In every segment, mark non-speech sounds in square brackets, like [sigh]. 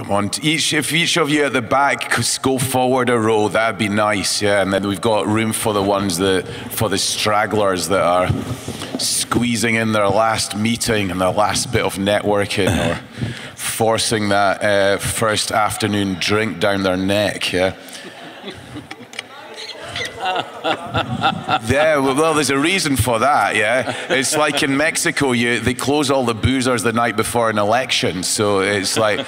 Come on, each if each of you at the back could go forward a row, that'd be nice, yeah. And then we've got room for the ones that for the stragglers that are squeezing in their last meeting and their last bit of networking, or [laughs] forcing that uh, first afternoon drink down their neck, yeah. [laughs] [laughs] yeah, well, there's a reason for that. Yeah, it's like in Mexico, you they close all the boozers the night before an election. So it's like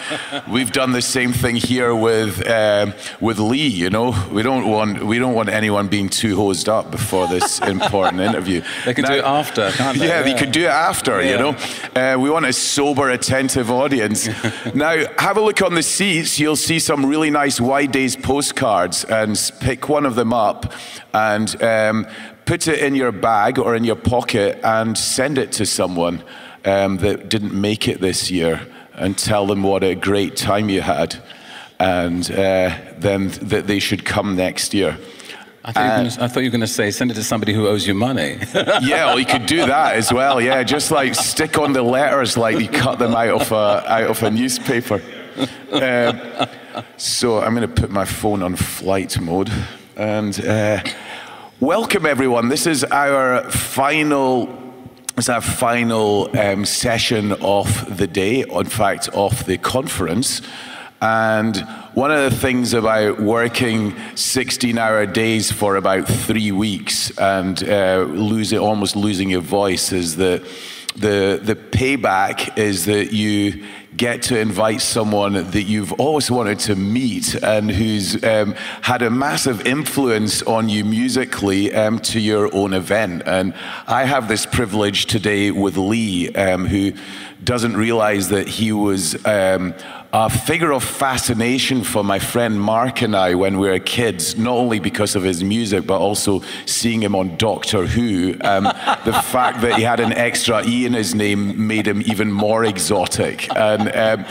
we've done the same thing here with um, with Leee. You know, we don't want we don't want anyone being too hosed up before this [laughs] important interview. They can now, do it after, can't they? Yeah, yeah. they could do it after. Yeah. You know, uh, we want a sober, attentive audience. [laughs] now, have a look on the seats. You'll see some really nice Wide Days postcards, and pick one of them up and um, put it in your bag or in your pocket and send it to someone um, that didn't make it this year and tell them what a great time you had and uh, then that they should come next year. I thought, uh, gonna, I thought, you were going to say send it to somebody who owes you money. [laughs] yeah, well, you could do that as well. Yeah, just like stick on the letters like you cut them out of a, out of a newspaper. Uh, so I'm going to put my phone on flight mode. And uh, welcome, everyone. This is our final. It's our final um, session of the day, in fact, of the conference. And one of the things about working 16 hour days for about three weeks and uh, losing, almost losing your voice is that the, the payback is that you get to invite someone that you've always wanted to meet and who's um, had a massive influence on you musically um, to your own event. And I have this privilege today with Leee, um, who doesn't realize that he was um, a figure of fascination for my friend Mark and I when we were kids, not only because of his music, but also seeing him on Doctor Who. Um, [laughs] the fact that he had an extra E in his name made him even more exotic. And um,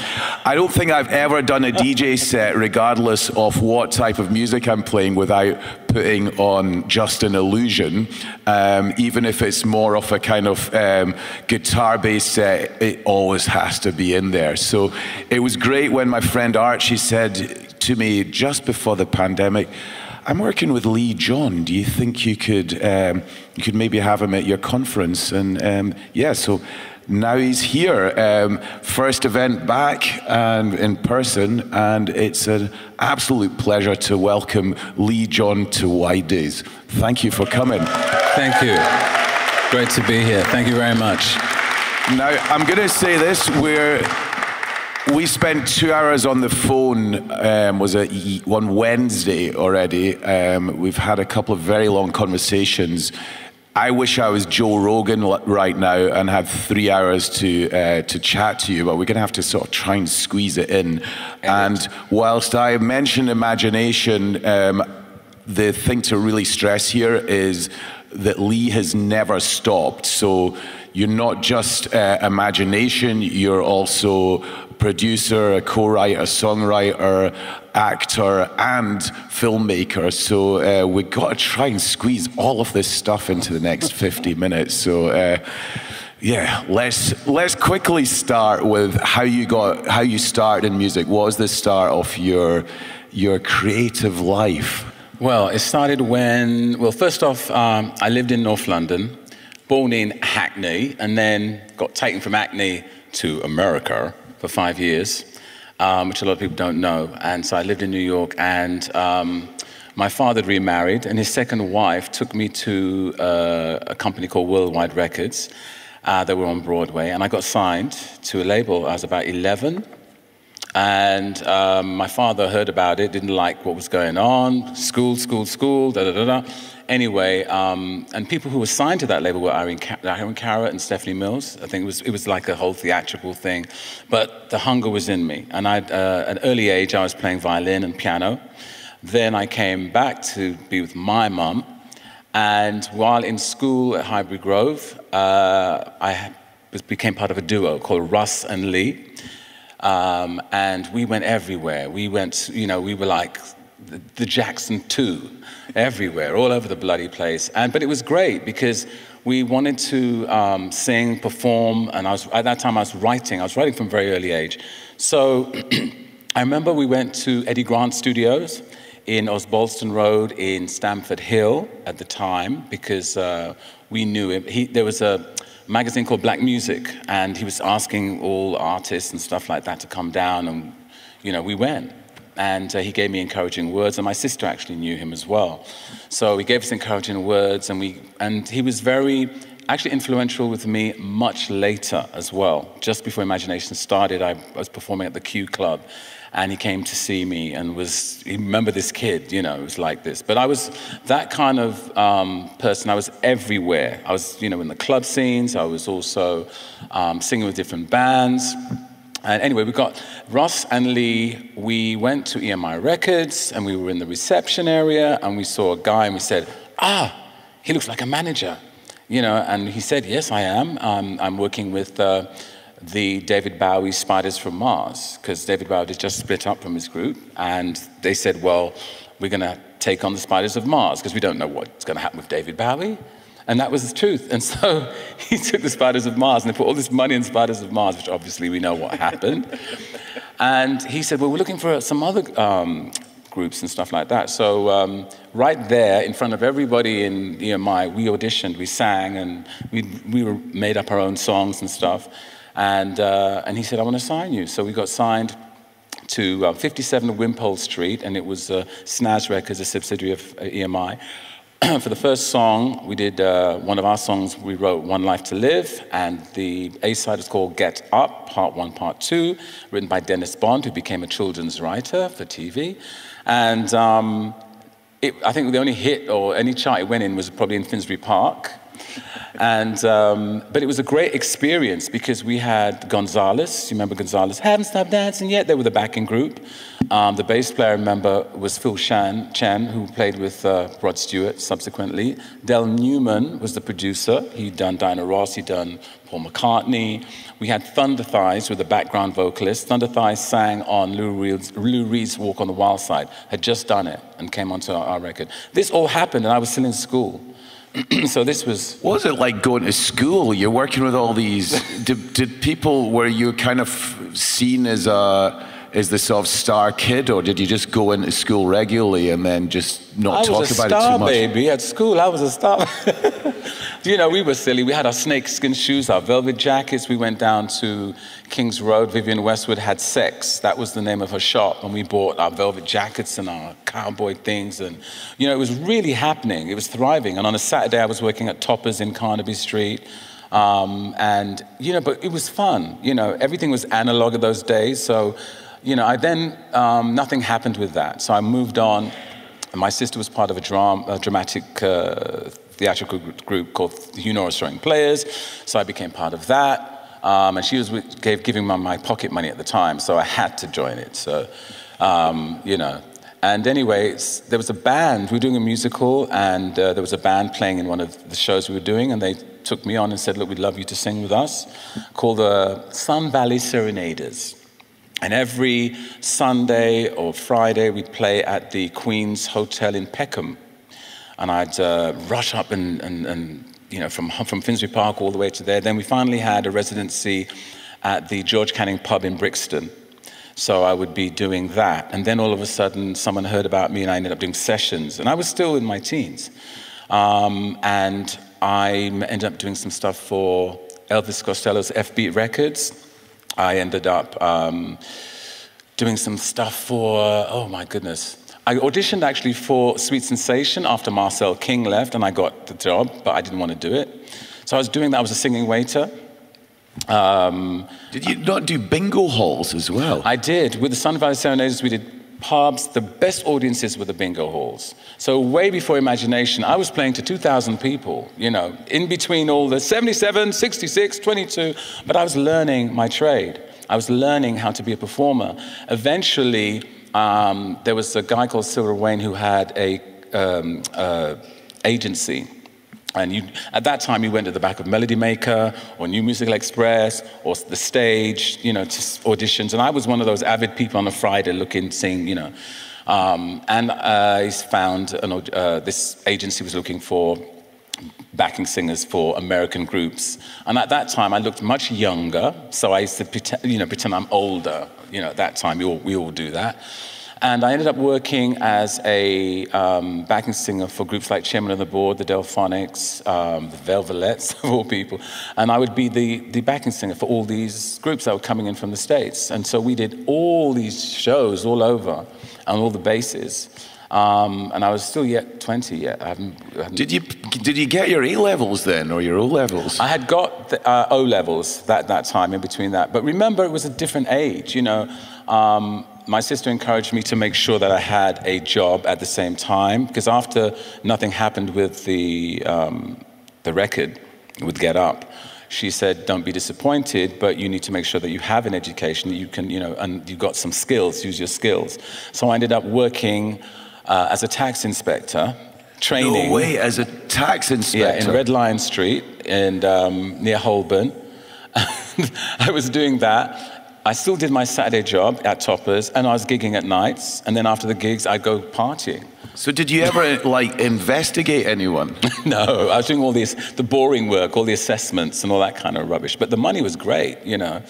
I don't think I've ever done a DJ set, regardless of what type of music I'm playing, without putting on just an illusion, um, even if it's more of a kind of um, guitar based set, it always has to be in there. So it was great when my friend Archie said to me just before the pandemic, I'm working with Leee John. Do you think you could um, you could maybe have him at your conference? And um, yeah, so now he's here. Um, first event back and in person, and it's an absolute pleasure to welcome Leee John to Wide Days. Thank you for coming. Thank you. Great to be here. Thank you very much. Now, I'm going to say this. We're we spent two hours on the phone. Um, was it one Wednesday already? Um, we've had a couple of very long conversations I wish I was Joe Rogan right now and had three hours to uh, to chat to you, but we're going to have to sort of try and squeeze it in. And whilst I mentioned imagination, um, the thing to really stress here is that Lee has never stopped. So you're not just uh, imagination, you're also producer, a co-writer, songwriter, actor, and filmmaker. So uh, we've got to try and squeeze all of this stuff into the next [laughs] 50 minutes. So. Uh, yeah, let's let's quickly start with how you got how you started in music. What was the start of your your creative life? Well, it started when well, first off, um, I lived in North London, born in Hackney, and then got taken from Hackney to America for five years, um, which a lot of people don't know. And so I lived in New York, and um, my father remarried, and his second wife took me to uh, a company called Worldwide Records. Uh, that were on Broadway, and I got signed to a label. I was about 11, and um, my father heard about it, didn't like what was going on. School, school, school, da da da da. Anyway, um, and people who were signed to that label were Irene, Irene Cara and Stephanie Mills. I think it was, it was like a whole theatrical thing. But the hunger was in me. And I, uh, at an early age, I was playing violin and piano. Then I came back to be with my mum. And while in school at Highbury Grove, uh, I became part of a duo called Russ and Lee. Um, and we went everywhere. We went, you know, we were like the, Jackson 2 everywhere, all over the bloody place. And, but it was great because we wanted to um, sing, perform, and I was, at that time I was writing. I was writing from a very early age. So [clears throat] I remember we went to Eddy Grant Studios in Osbaldeston Road in Stamford Hill at the time because uh, we knew him. He, there was a magazine called Black Music, and he was asking all artists and stuff like that to come down, and you know, we went. And uh, he gave me encouraging words, and my sister actually knew him as well. So he gave us encouraging words, and we and he was very actually influential with me much later as well. Just before Imagination started, I was performing at the Q Club, and he came to see me and was he remember this kid you know it was like this. But i was that kind of um, person. I was everywhere. I was you know in the club scenes. I was also um, singing with different bands. And anyway we got ross and lee we went to emi records and we were in the reception area and we saw a guy and we said ah he looks like a manager you know and he said yes i am. Um, i'm working with uh, the David Bowie Spiders from Mars, because David Bowie had just split up from his group, and they said, well, we're going to take on the Spiders of Mars, because we don't know what's going to happen with David Bowie. And that was the truth. And so [laughs] he took the Spiders of Mars and they put all this money in Spiders of Mars, which obviously we know what happened. [laughs] and he said, well, we're looking for some other um, groups and stuff like that. So um, right there in front of everybody in EMI, we auditioned, we sang, and we, we were made up our own songs and stuff. And, uh, and he said, I want to sign you. So we got signed to uh, 57 Wimpole Street, and it was uh, Snaz Records, a subsidiary of uh, EMI. [clears throat] For the first song, we did uh, one of our songs, we wrote One Life to Live, and the A side is called Get Up, Part One, Part Two, written by Dennis Bond, who became a children's writer for TV. And um, it, I think the only hit or any chart it went in was probably in Finsbury Park. And, um, but it was a great experience because we had Gonzalez. You remember Gonzalez? Haven't stopped dancing yet. They were the backing group. Um, the bass player, I remember, was Phil Shan, Chen, who played with uh, Rod Stewart subsequently. Del Newman was the producer. He'd done Diana Ross, he'd done Paul McCartney. We had Thunder Thighs with the background vocalist. Thunder Thighs sang on Lou Reed's, Lou Reed's Walk on the Wild Side, had just done it and came onto our, our record. This all happened, and I was still in school. [clears throat] so this was. What was it like going to school? You're working with all these. [laughs] did, did people were you kind of seen as a as the sort of star kid, or did you just go into school regularly and then just not talk about it too much? Star baby. At school, I was a star. [laughs] you know, we were silly. We had our snakeskin shoes, our velvet jackets. We went down to King's Road. Vivienne Westwood had sex. That was the name of her shop. And we bought our velvet jackets and our cowboy things. And, you know, it was really happening. It was thriving. And on a Saturday, I was working at Toppers in Carnaby Street. Um, and, you know, but it was fun. You know, everything was analog in those days. So, you know, I then, um, nothing happened with that. So I moved on. My sister was part of a, dram- a dramatic uh, theatrical group called the Hugh Norris Players. So I became part of that. Um, and she was gave, giving me my pocket money at the time, so I had to join it. So, um, you know. And anyway, there was a band. We were doing a musical, and uh, there was a band playing in one of the shows we were doing, and they took me on and said, "Look, we'd love you to sing with us," called the Sun Valley Serenaders. And every Sunday or Friday, we'd play at the Queen's Hotel in Peckham. And I'd uh, rush up and, and, and, you know, from, from Finsbury Park all the way to there. Then we finally had a residency at the George Canning pub in Brixton. So I would be doing that. And then all of a sudden, someone heard about me and I ended up doing sessions. And I was still in my teens. Um, and I ended up doing some stuff for Elvis Costello's F-Beat Records. I ended up um, doing some stuff for, oh my goodness. I auditioned actually for Sweet Sensation after Marcel King left, and I got the job, but I didn't want to do it. So I was doing that, I was a singing waiter. Um, did you not do bingo halls as well? I did. With the Sun Valley Serenaders, we did pubs, the best audiences were the bingo halls. So way before Imagination, I was playing to 2,000 people, you know, in between all the 77, 66, 22, but I was learning my trade. I was learning how to be a performer. Eventually, um, there was a guy called Silver Wayne who had a um, uh, agency and you, at that time, you went to the back of Melody Maker or New Musical Express or the stage, you know, to auditions. And I was one of those avid people on a Friday looking, seeing, you know. Um, and I found an, uh, this agency was looking for backing singers for American groups. And at that time, I looked much younger, so I used to pretend, you know, pretend I'm older. You know, at that time, we all, we all do that. And I ended up working as a um, backing singer for groups like Chairman of the Board, the Delfonics, um, the Velvelettes, [laughs] of all people. And I would be the, the backing singer for all these groups that were coming in from the States. And so we did all these shows all over on all the bases. Um, and I was still yet 20 yet. I haven't, I haven't Did you did you get your A levels then, or your O levels? I had got the, uh, O levels that, that time in between that. But remember, it was a different age, you know. Um, my sister encouraged me to make sure that I had a job at the same time because after nothing happened with the, um, the record, with Get Up, she said, don't be disappointed, but you need to make sure that you have an education, that you can, you know, and you've got some skills, use your skills. So I ended up working uh, as a tax inspector, training. No way, as a tax inspector. Yeah, in Red Lion Street and um, near Holborn. [laughs] I was doing that. I still did my Saturday job at Toppers, and I was gigging at nights. And then after the gigs, I'd go partying. So did you ever like investigate anyone? [laughs] no, I was doing all this, the boring work, all the assessments and all that kind of rubbish. But the money was great, you know.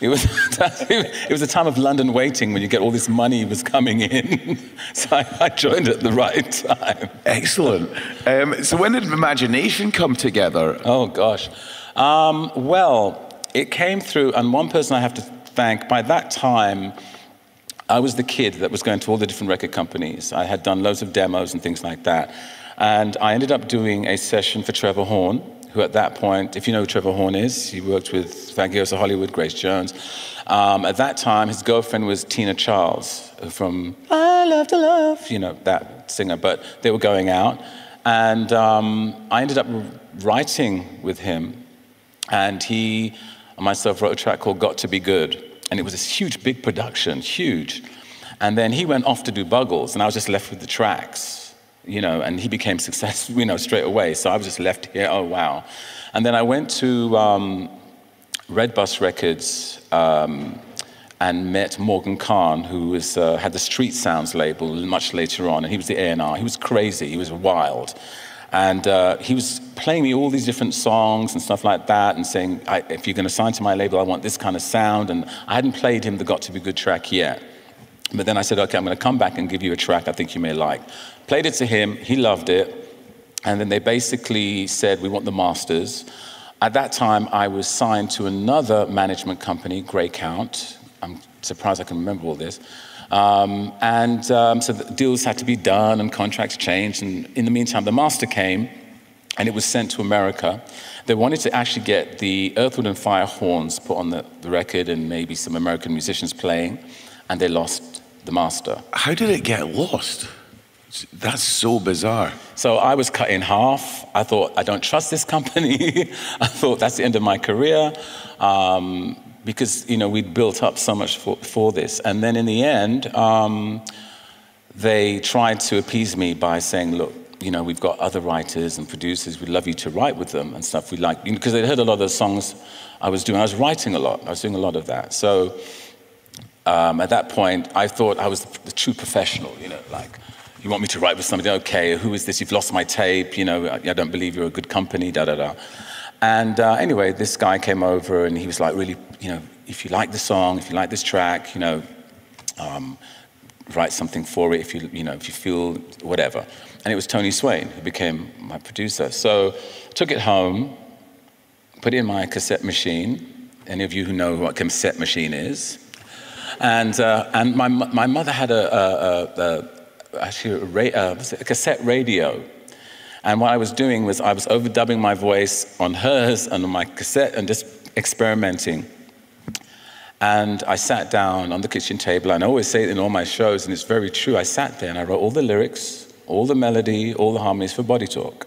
It was, [laughs] it was a time of London waiting when you get all this money was coming in. [laughs] so I, I joined at the right time. Excellent. Um, so when did imagination come together? Oh, gosh. Um, well, it came through, and one person I have to thank, by that time, I was the kid that was going to all the different record companies. I had done loads of demos and things like that. And I ended up doing a session for Trevor Horn, who at that point, if you know who Trevor Horn is, he worked with Van Geels of Hollywood, Grace Jones. Um, at that time, his girlfriend was Tina Charles from I Love to Love, you know, that singer. But they were going out. And um, I ended up writing with him. And he and myself wrote a track called Got to Be Good. And it was this huge, big production, huge. And then he went off to do Buggles, and I was just left with the tracks, you know, and he became successful, [laughs] you know, straight away. So I was just left here, oh, wow. And then I went to um, Red Bus Records um, and met Morgan Khan, who was, uh, had the Street Sounds label much later on, and he was the A&R. He was crazy, he was wild. And uh, he was playing me all these different songs and stuff like that and saying, if you're going to sign to my label, I want this kind of sound. And I hadn't played him the Got to Be Good track yet. But then I said, okay, I'm going to come back and give you a track I think you may like. Played it to him, he loved it. And then they basically said, we want the masters. At that time, I was signed to another management company, Greycount. I'm surprised I can remember all this. Um, and um, so deals had to be done and contracts changed. And in the meantime, the master came and it was sent to America. They wanted to actually get the Earth Wind and Fire horns put on the, the record and maybe some American musicians playing, and they lost the master. How did it get lost? That's so bizarre. So I was cut in half. I thought, I don't trust this [laughs] company. I thought that's the end of my career. Um, because you know we'd built up so much for, for this. And then in the end, um, they tried to appease me by saying, "Look, you know, we've got other writers and producers. We'd love you to write with them and stuff. We like because they'd heard a lot of the songs I was doing. I was writing a lot. I was doing a lot of that. So um, at that point, I thought I was the, the true professional. You know, like you want me to write with somebody? Okay, who is this? You've lost my tape. You know, I, I don't believe you're a good company. Da da da. And uh, anyway, this guy came over and he was like, really, you know, if you like the song, if you like this track, you know, um, write something for it. If you, you know, if you feel whatever. And it was Tony Swain who became my producer. So I took it home, put it in my cassette machine. Any of you who know what a cassette machine is? And uh, and my my mother had a, a, a, a actually a, ra- uh, a cassette radio and what I was doing was I was overdubbing my voice on hers and on my cassette and just experimenting. And I sat down on the kitchen table, and I always say it in all my shows, and it's very true. I sat there and I wrote all the lyrics, all the melody, all the harmonies for Body Talk.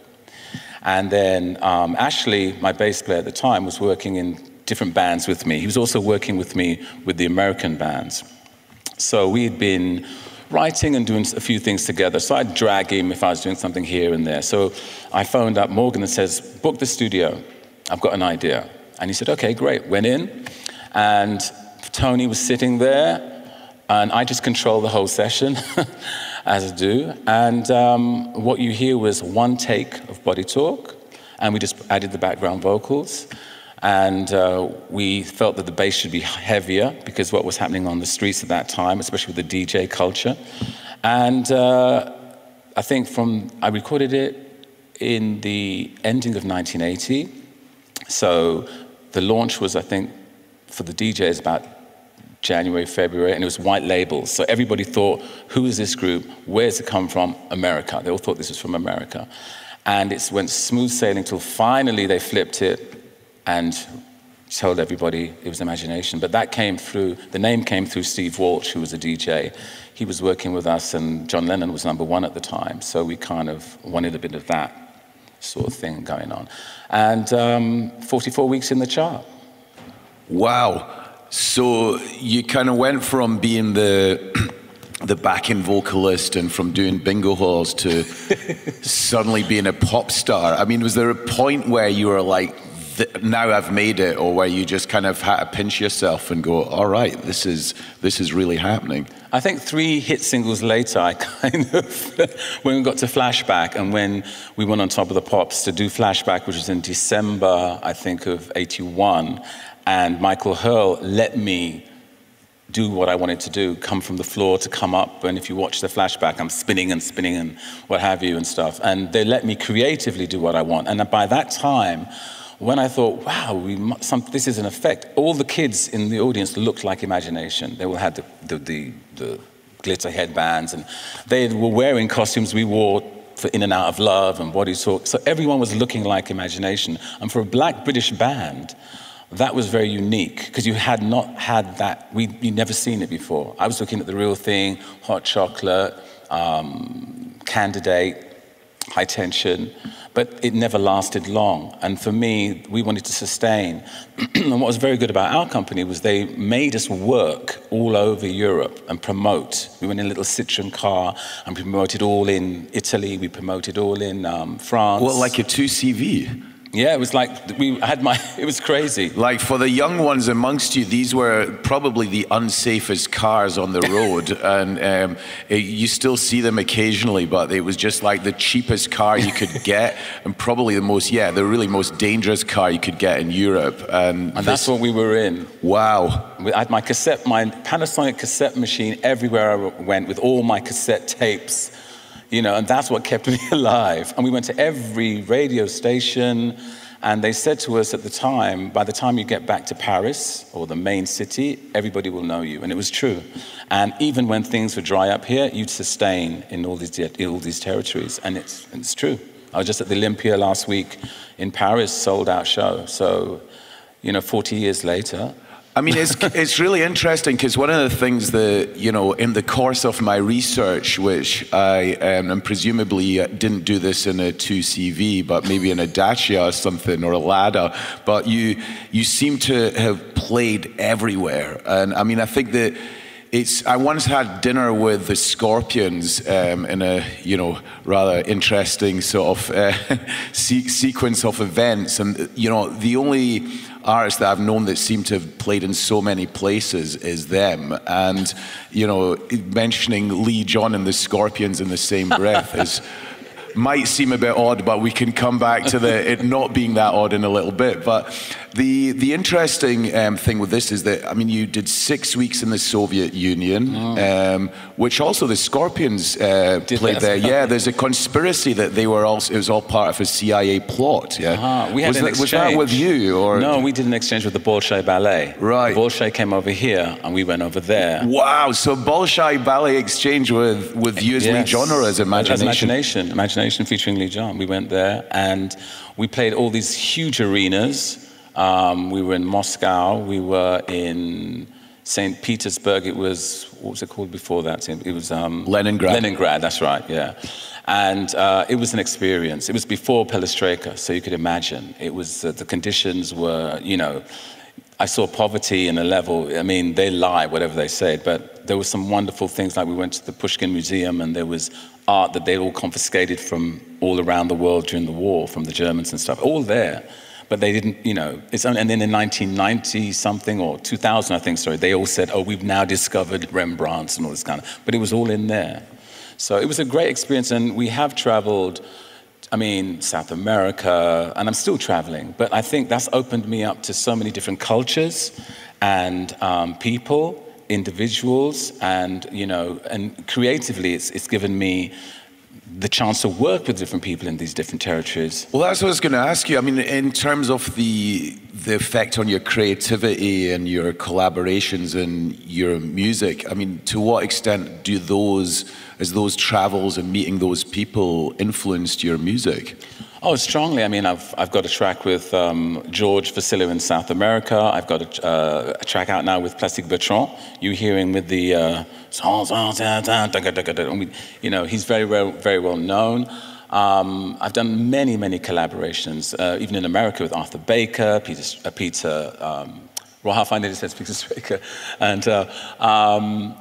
And then um, Ashley, my bass player at the time, was working in different bands with me. He was also working with me with the American bands. So we had been writing and doing a few things together. So I'd drag him if I was doing something here and there. So I phoned up Morgan and says, book the studio. I've got an idea. And he said, okay, great. Went in and Tony was sitting there and I just controlled the whole session, [laughs] as I do. And um, what you hear was one take of body talk. and we just added the background vocals. And uh, we felt that the bass should be heavier because what was happening on the streets at that time, especially with the DJ culture. And uh, I think from, I recorded it in the ending of 1980. So the launch was, I think, for the DJs about January, February, and it was white labels. So everybody thought, who is this group? Where's it come from? America. They all thought this was from America. And it went smooth sailing until finally they flipped it and told everybody it was imagination. But that came through, the name came through Steve Walsh, who was a DJ. He was working with us, and John Lennon was number one at the time. So we kind of wanted a bit of that sort of thing going on. And um, 44 weeks in the chart. Wow. So you kind of went from being the the backing vocalist and from doing bingo halls to [laughs] suddenly being a pop star. I mean, was there a point where you were like, now I've made it, or where you just kind of had to pinch yourself and go, all right, this is this is really happening? I think three hit singles later, I [laughs] kind of when we got to Flashback and when we went on top of the pops to do Flashback, which was in December, I think of '81, and Michael Hurll let me do what I wanted to do, come from the floor to come up. And if you watch the flashback, I'm spinning and spinning and what have you and stuff. And they let me creatively do what I want. And by that time, when I thought, wow, we, some, this is an effect, all the kids in the audience looked like imagination. They all had the, the, the, the glitter headbands and they were wearing costumes we wore for In and Out of Love and Body Talk. So everyone was looking like imagination. And for a black British band, that was very unique because you had not had that, we, you'd never seen it before. I was looking at the real thing, hot chocolate, um, candidate, high tension, but it never lasted long. And for me, we wanted to sustain. [clears throat] and what was very good about our company was they made us work all over Europe and promote. We went in a little Citroen car and promoted all in Italy, we promoted all in um, France. Well, like a 2CV. Yeah, it was like we had my. [laughs] It was crazy. Like for the young ones amongst you, these were probably the unsafest cars on the road, [laughs] and um, it, you still see them occasionally. But it was just like the cheapest car you could [laughs] get, and probably the most, yeah, the really most dangerous car you could get in Europe. And, and this, that's what we were in. Wow. I had my cassette, my Panasonic cassette machine everywhere I went with all my cassette tapes you know, and that's what kept [laughs] me alive. And we went to every radio station, and they said to us at the time, by the time you get back to Paris or the main city, everybody will know you. And it was true. And even when things would dry up here, you'd sustain in all these, all these territories. And it's, it's true. I was just at the Olympia last week in Paris, sold out show. So, you know, 40 years later, I mean, it's, [laughs] it's really interesting because one of the things that, you know, in the course of my research, which I, um, and presumably uh, didn't do this in a 2CV, but maybe in a Dacia or something, or a Lada, but you, you seem to have played everywhere. And I mean, I think that it's, I once had dinner with the Scorpions um, in a, you know, rather interesting sort of uh, [laughs] se sequence of events. And, you know, the only artists that I've known that seem to have played in so many places is them. And, you know, mentioning Leee John and the Scorpions in the same breath is [laughs] might seem a bit odd, but we can come back to the, it [laughs] not being that odd in a little bit. But the, the interesting um, thing with this is that, I mean, you did six weeks in the Soviet Union, oh. um, which also the Scorpions uh, played there. Yeah, there's a conspiracy that they were also, it was all part of a CIA plot. Yeah. Uh-huh. We had was, an that, exchange. was that with you? or No, we did an exchange with the Bolshoi Ballet. Right. The Bolshoi came over here and we went over there. Wow, so Bolshoi Ballet exchange with, with you as yes. Or as Imagination? As Imagination. Imagination featuring Leee John. We went there and we played all these huge arenas um, we were in Moscow. We were in St. Petersburg. It was, what was it called before that? It was um, Leningrad. Leningrad, that's right, yeah. And uh, it was an experience. It was before Perestroika, so you could imagine. It was, uh, the conditions were, you know, I saw poverty in a level, I mean, they lie, whatever they say, but there were some wonderful things, like we went to the Pushkin Museum and there was art that they all confiscated from all around the world during the war, from the Germans and stuff, all there but they didn't, you know, it's only, and then in 1990 something or 2000, I think, sorry, they all said, oh, we've now discovered Rembrandt's and all this kind of, but it was all in there. So it was a great experience, and we have traveled I mean, South America, and I'm still traveling, but I think that's opened me up to so many different cultures and um, people, individuals, and, you know, and creatively it's, it's given me the chance to work with different people in these different territories. Well, that's what I was going to ask you. I mean, in terms of the the effect on your creativity and your collaborations and your music, I mean, to what extent do those, as those travels and meeting those people, influenced your music? Oh, strongly. I mean, I've, I've got a track with um, George Vercillo in South America. I've got a, uh, a track out now with Plastic Bertrand. You hear him with the, uh, you know, he's very, well, very well known. Um, I've done many, many collaborations, uh, even in America with Arthur Baker, Peter, uh, Peter um, I says Peter Baker. And uh, um,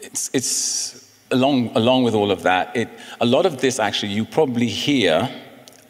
it's, it's along, along with all of that, it, a lot of this actually you probably hear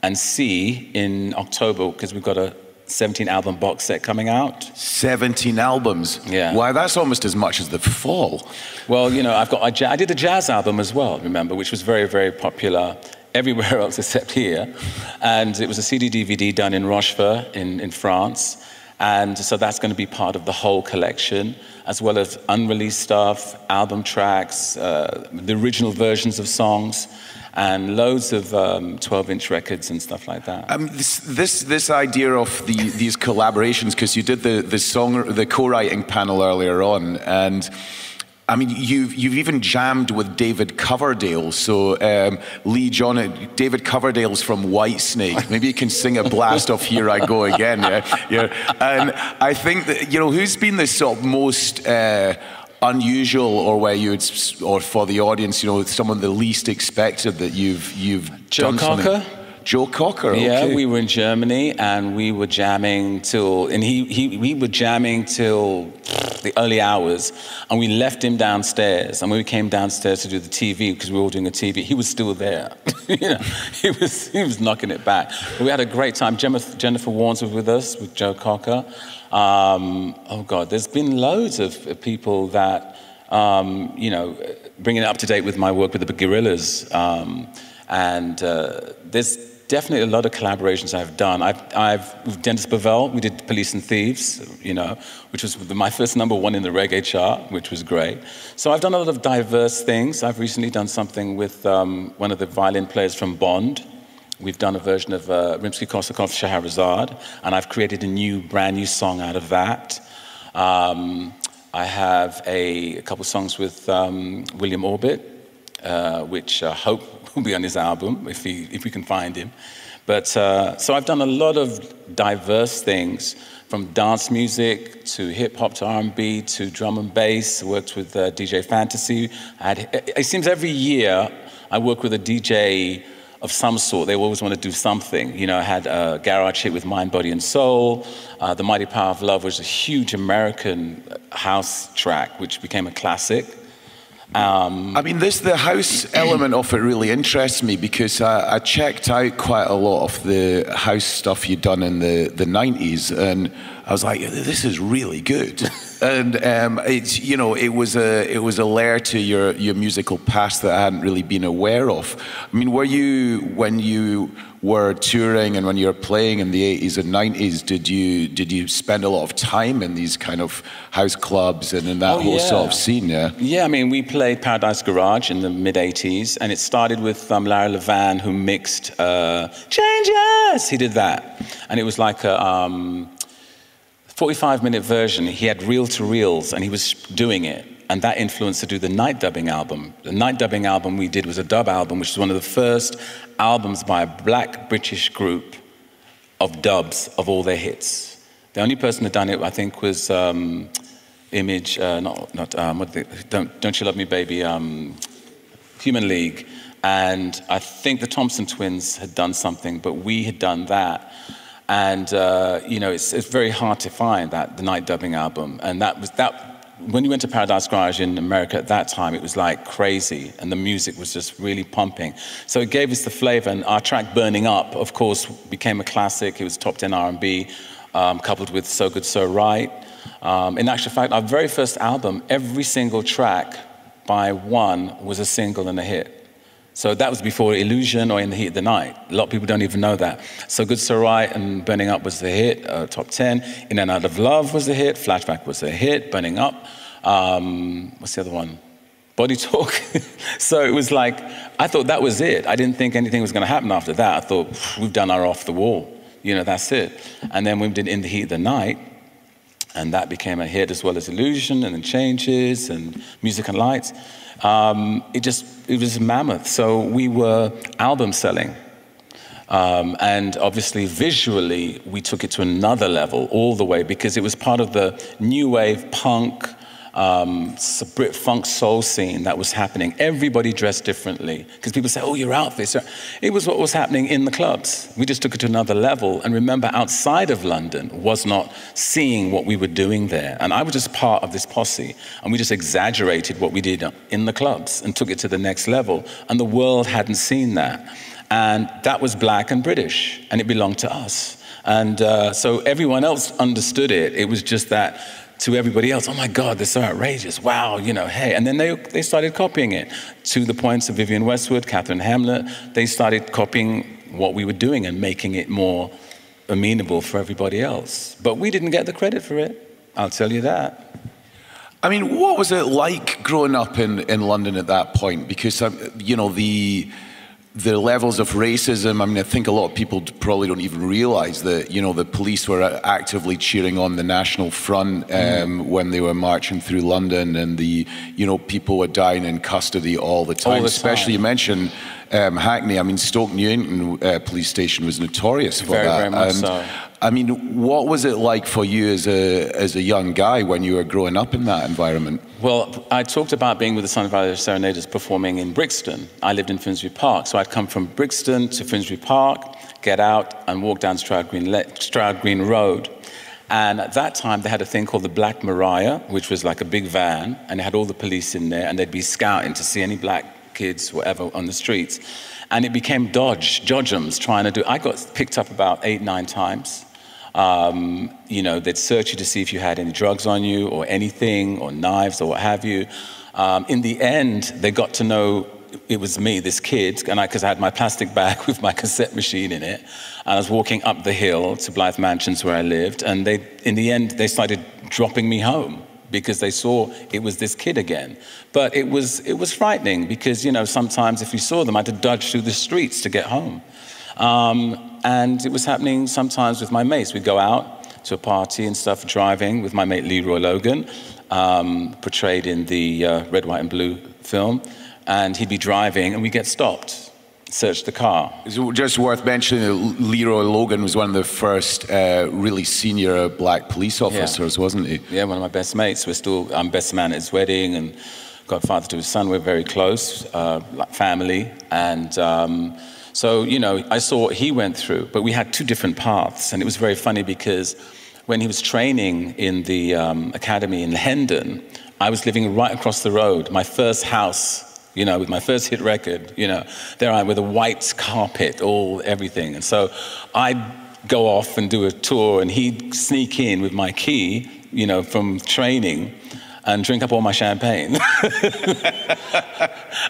and see in October because we've got a 17 album box set coming out. 17 albums? Yeah. Why, that's almost as much as the fall. Well, you know, I've got, I did a jazz album as well, remember, which was very, very popular everywhere [laughs] else except here. And it was a CD DVD done in Rochefort in, in France. And so that's going to be part of the whole collection, as well as unreleased stuff, album tracks, uh, the original versions of songs and loads of 12-inch um, records and stuff like that. Um, this, this, this idea of the, these collaborations, because you did the, the song, the co-writing panel earlier on, and I mean, you've, you've even jammed with David Coverdale. So, um, Leee John, David Coverdale's from Whitesnake. Maybe you can sing a blast off Here I Go Again. Yeah? yeah. And I think that, you know, who's been the sort of most uh, unusual or where you'd, or for the audience, you know, someone the least expected that you've, you've Joe done Cocker? something? Joe Cocker. Yeah, okay. we were in Germany and we were jamming till, and he, he, we were jamming till the early hours, and we left him downstairs. And when we came downstairs to do the TV, because we were all doing a TV, he was still there. [laughs] you know, he was he was knocking it back. But we had a great time. Jennifer Warnes was with us with Joe Cocker. Um, oh God, there's been loads of people that. Um, you know, bringing it up to date with my work with the Gorillaz. Um, and uh, there's definitely a lot of collaborations I've done. I've, I've with Dennis Bovell, we did Police and Thieves, you know, which was my first number one in the reggae chart, which was great. So I've done a lot of diverse things. I've recently done something with um, one of the violin players from Bond. We've done a version of uh, Rimsky-Korsakov's Scheherazade, and I've created a new, brand new song out of that. Um, I have a, a, couple songs with um, William Orbit, uh, which I hope will be on his album if, he, if we can find him. But uh, so I've done a lot of diverse things from dance music to hip hop to R&B to drum and bass. Worked with uh, DJ Fantasy. Had, it seems every year I work with a DJ of some sort. They always want to do something. You know, I had a garage hit with Mind, Body, and Soul. Uh, the Mighty Power of Love was a huge American house track, which became a classic. Um, I mean, this the house element of it really interests me because I, I, checked out quite a lot of the house stuff you'd done in the, the 90s, and I was like, this is really good. [laughs] and um, it's you know it was a it was a layer to your your musical past that I hadn't really been aware of. I mean, were you when you were touring and when you were playing in the 80s and 90s, did you did you spend a lot of time in these kind of house clubs and in that oh, whole yeah. sort of scene? Yeah. Yeah, I mean, we played Paradise Garage in the mid 80s, and it started with um, Larry Levan, who mixed uh, Changes. He did that, and it was like a. Um, 45 minute version, he had reel to reels and he was doing it. And that influenced to do the night dubbing album. The night dubbing album we did was a dub album, which was one of the first albums by a black British group of dubs of all their hits. The only person who done it, I think, was um, Image, uh, not, not um, they, don't, don't You Love Me Baby, um, Human League. And I think the Thompson twins had done something, but we had done that. And, uh, you know, it's, it's very hard to find that, the night dubbing album. And that was, that, when you went to Paradise Garage in America at that time, it was like crazy, and the music was just really pumping. So it gave us the flavor, and our track "Burning Up," of course, became a classic. It was top 10 R&B, um, coupled with "So Good So Right." Um, in actual fact, our very first album, every single track by one was a single and a hit. So that was before Illusion or In the Heat of the Night. A lot of people don't even know that. So Good Right and Burning Up was the hit, uh, top 10. In and Out of Love was the hit, Flashback was the hit, Burning Up. Um, what's the other one? Body Talk. [laughs] so it was like, I thought that was it. I didn't think anything was going to happen after that. I thought, we've done our off the wall. You know, that's it. And then we did In the Heat of the Night, and that became a hit as well as Illusion and then Changes and Music and Lights. Um, it just, it was mammoth. So we were album selling. Um, and obviously, visually, we took it to another level all the way because it was part of the new wave punk, um, Brit funk soul scene that was happening. Everybody dressed differently because people say, "Oh, your outfits." It was what was happening in the clubs. We just took it to another level. And remember, outside of London was not seeing what we were doing there. And I was just part of this posse, and we just exaggerated what we did in the clubs and took it to the next level. And the world hadn't seen that. And that was black and British, and it belonged to us. And uh, so everyone else understood it. It was just that to everybody else, oh my God, they're so outrageous. Wow, you know, hey. And then they, they started copying it to the points of Vivienne Westwood, Katharine Hamnett. They started copying what we were doing and making it more amenable for everybody else. But we didn't get the credit for it, I'll tell you that. I mean, what was it like growing up in, in London at that point? Because, um, you know, the the levels of racism. I mean, I think a lot of people probably don't even realize that, you know, the police were actively cheering on the National Front um, mm. when they were marching through London and the, you know, people were dying in custody all the time. All the Especially, you mentioned um, Hackney. I mean, Stoke Newington uh, police station was notorious for very, that. Very much and, so. I mean, what was it like for you as a, as a young guy when you were growing up in that environment? Well, I talked about being with the Sun Valley Serenaders performing in Brixton. I lived in Finsbury Park, so I'd come from Brixton to Finsbury Park, get out and walk down Stroud Green, Stroud Green Road. And at that time, they had a thing called the Black Maria, which was like a big van, and it had all the police in there, and they'd be scouting to see any black kids, whatever, on the streets. And it became Dodge, Dodgems trying to do. I got picked up about eight, nine times. Um, you know, they'd search you to see if you had any drugs on you or anything or knives or what have you. Um, in the end, they got to know it was me, this kid, and I, because I had my plastic bag [laughs] with my cassette machine in it. And I was walking up the hill to Blythe Mansions where I lived, and they, in the end, they started dropping me home because they saw it was this kid again. But it was, it was frightening because, you know, sometimes if you saw them, I had to dodge through the streets to get home. Um, and it was happening sometimes with my mates. We'd go out to a party and stuff, driving with my mate Leroy Logan, um, portrayed in the uh, Red, White, and Blue film. And he'd be driving, and we'd get stopped, search the car. It's just worth mentioning that Leroy Logan was one of the first uh, really senior black police officers, yeah. wasn't he? Yeah, one of my best mates. We're still, I'm best man at his wedding, and godfather to his son. We're very close, uh, like family. And um, so, you know, I saw what he went through, but we had two different paths. And it was very funny because when he was training in the um, academy in Hendon, I was living right across the road, my first house, you know, with my first hit record, you know, there I am with a white carpet, all everything. And so I'd go off and do a tour, and he'd sneak in with my key, you know, from training and drink up all my champagne [laughs]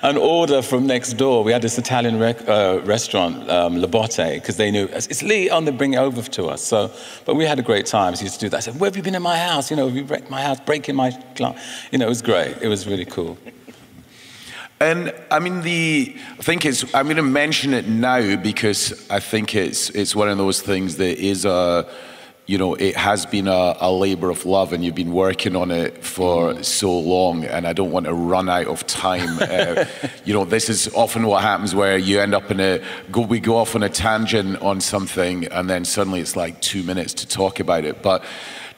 and order from next door. We had this Italian rec- uh, restaurant, um, Labotte, because they knew it's Leee, on the bring it over to us. So, but we had a great time. So used to do that. I said, "Where have you been in my house? You know, have you wrecked my house, breaking my, you know, it was great. It was really cool." And I mean, the I think it's. I'm going to mention it now because I think it's it's one of those things that is a you know, it has been a, a labor of love and you've been working on it for so long and I don't want to run out of time. uh, [laughs] you know, this is often what happens where you end up in a, go, we go off on a tangent on something and then suddenly it's like two minutes to talk about it. But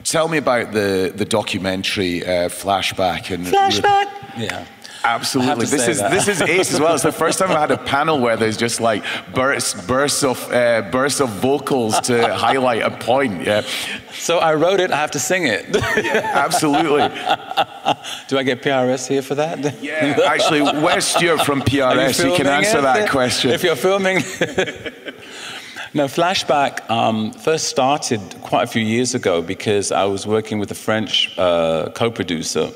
tell me about the, the documentary uh, Flashback. and Flashback! Yeah. Absolutely. This is that. this is ace as well. It's the first time I've had a panel where there's just like bursts bursts of uh, bursts of vocals to [laughs] highlight a point. Yeah. So I wrote it. I have to sing it. yeah, [laughs] absolutely. Do I get PRS here for that? Yeah. Actually, where's Stuart from [laughs] PRS? He can answer it? that question. If you're filming. No, Flashback um, first started quite a few years ago because I was working with a French uh, co producer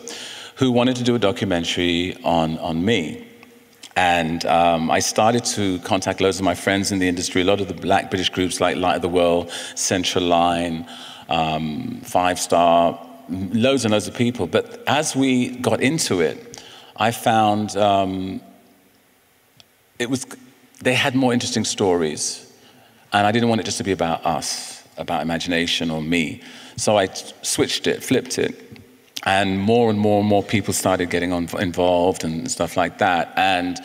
who wanted to do a documentary on, on me. And um, I started to contact loads of my friends in the industry, a lot of the black British groups like Light of the World, Central Line, um, Five Star, loads and loads of people. But as we got into it, I found um, it was, they had more interesting stories. And I didn't want it just to be about us, about imagination or me. So I switched it, flipped it. And more and more and more people started getting on, involved and stuff like that. And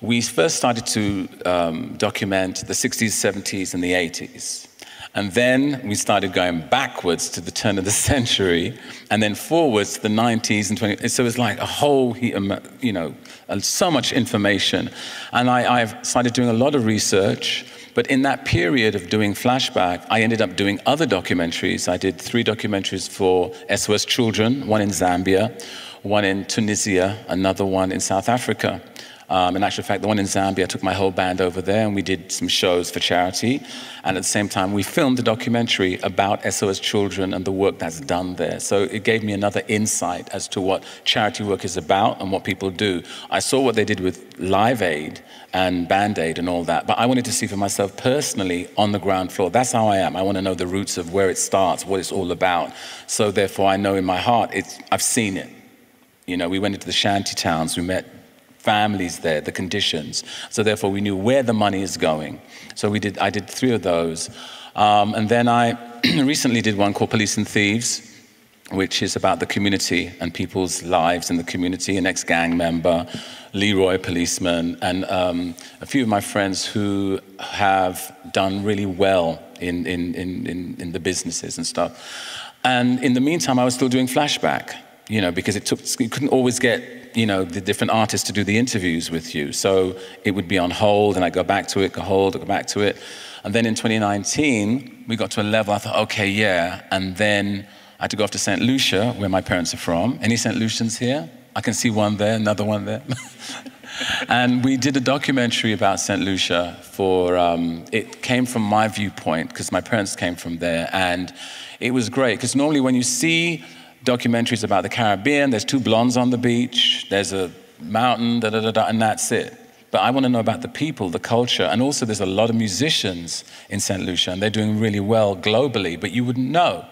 we first started to um, document the 60s, 70s, and the 80s. And then we started going backwards to the turn of the [laughs] century, and then forwards to the 90s and 20s. So it was like a whole, you know, so much information. And I, I've started doing a lot of research. But in that period of doing flashback, I ended up doing other documentaries. I did three documentaries for SOS Children, one in Zambia, one in Tunisia, another one in South Africa. Um, in actual fact, the one in Zambia, I took my whole band over there and we did some shows for charity. And at the same time, we filmed a documentary about SOS Children and the work that's done there. So it gave me another insight as to what charity work is about and what people do. I saw what they did with Live Aid and Band Aid and all that, but I wanted to see for myself personally on the ground floor. That's how I am. I want to know the roots of where it starts, what it's all about. So therefore, I know in my heart, I've seen it. You know, we went into the shanty towns, we met families there, the conditions. So therefore, we knew where the money is going. So we did, I did three of those. Um, and then I [clears throat] recently did one called Police and Thieves, which is about the community and people's lives in the community, an ex-gang member, Leroy policeman, and um, a few of my friends who have done really well in, in, in, in, the businesses and stuff. And in the meantime, I was still doing flashback, you know, because it took, you couldn't always get you know, the different artists to do the interviews with you. So it would be on hold, and I'd go back to it, go hold, go back to it. And then in 2019, we got to a level I thought, okay, yeah. And then I had to go off to St. Lucia, where my parents are from. Any St. Lucians here? I can see one there, another one there. [laughs] and we did a documentary about St. Lucia for, um, it came from my viewpoint, because my parents came from there. And it was great, because normally when you see documentaries about the Caribbean. There's two blondes on the beach, there's a mountain, da da da da, and that's it. But I want to know about the people, the culture, and also there's a lot of musicians in St. Lucia, and they're doing really well globally, but you wouldn't know,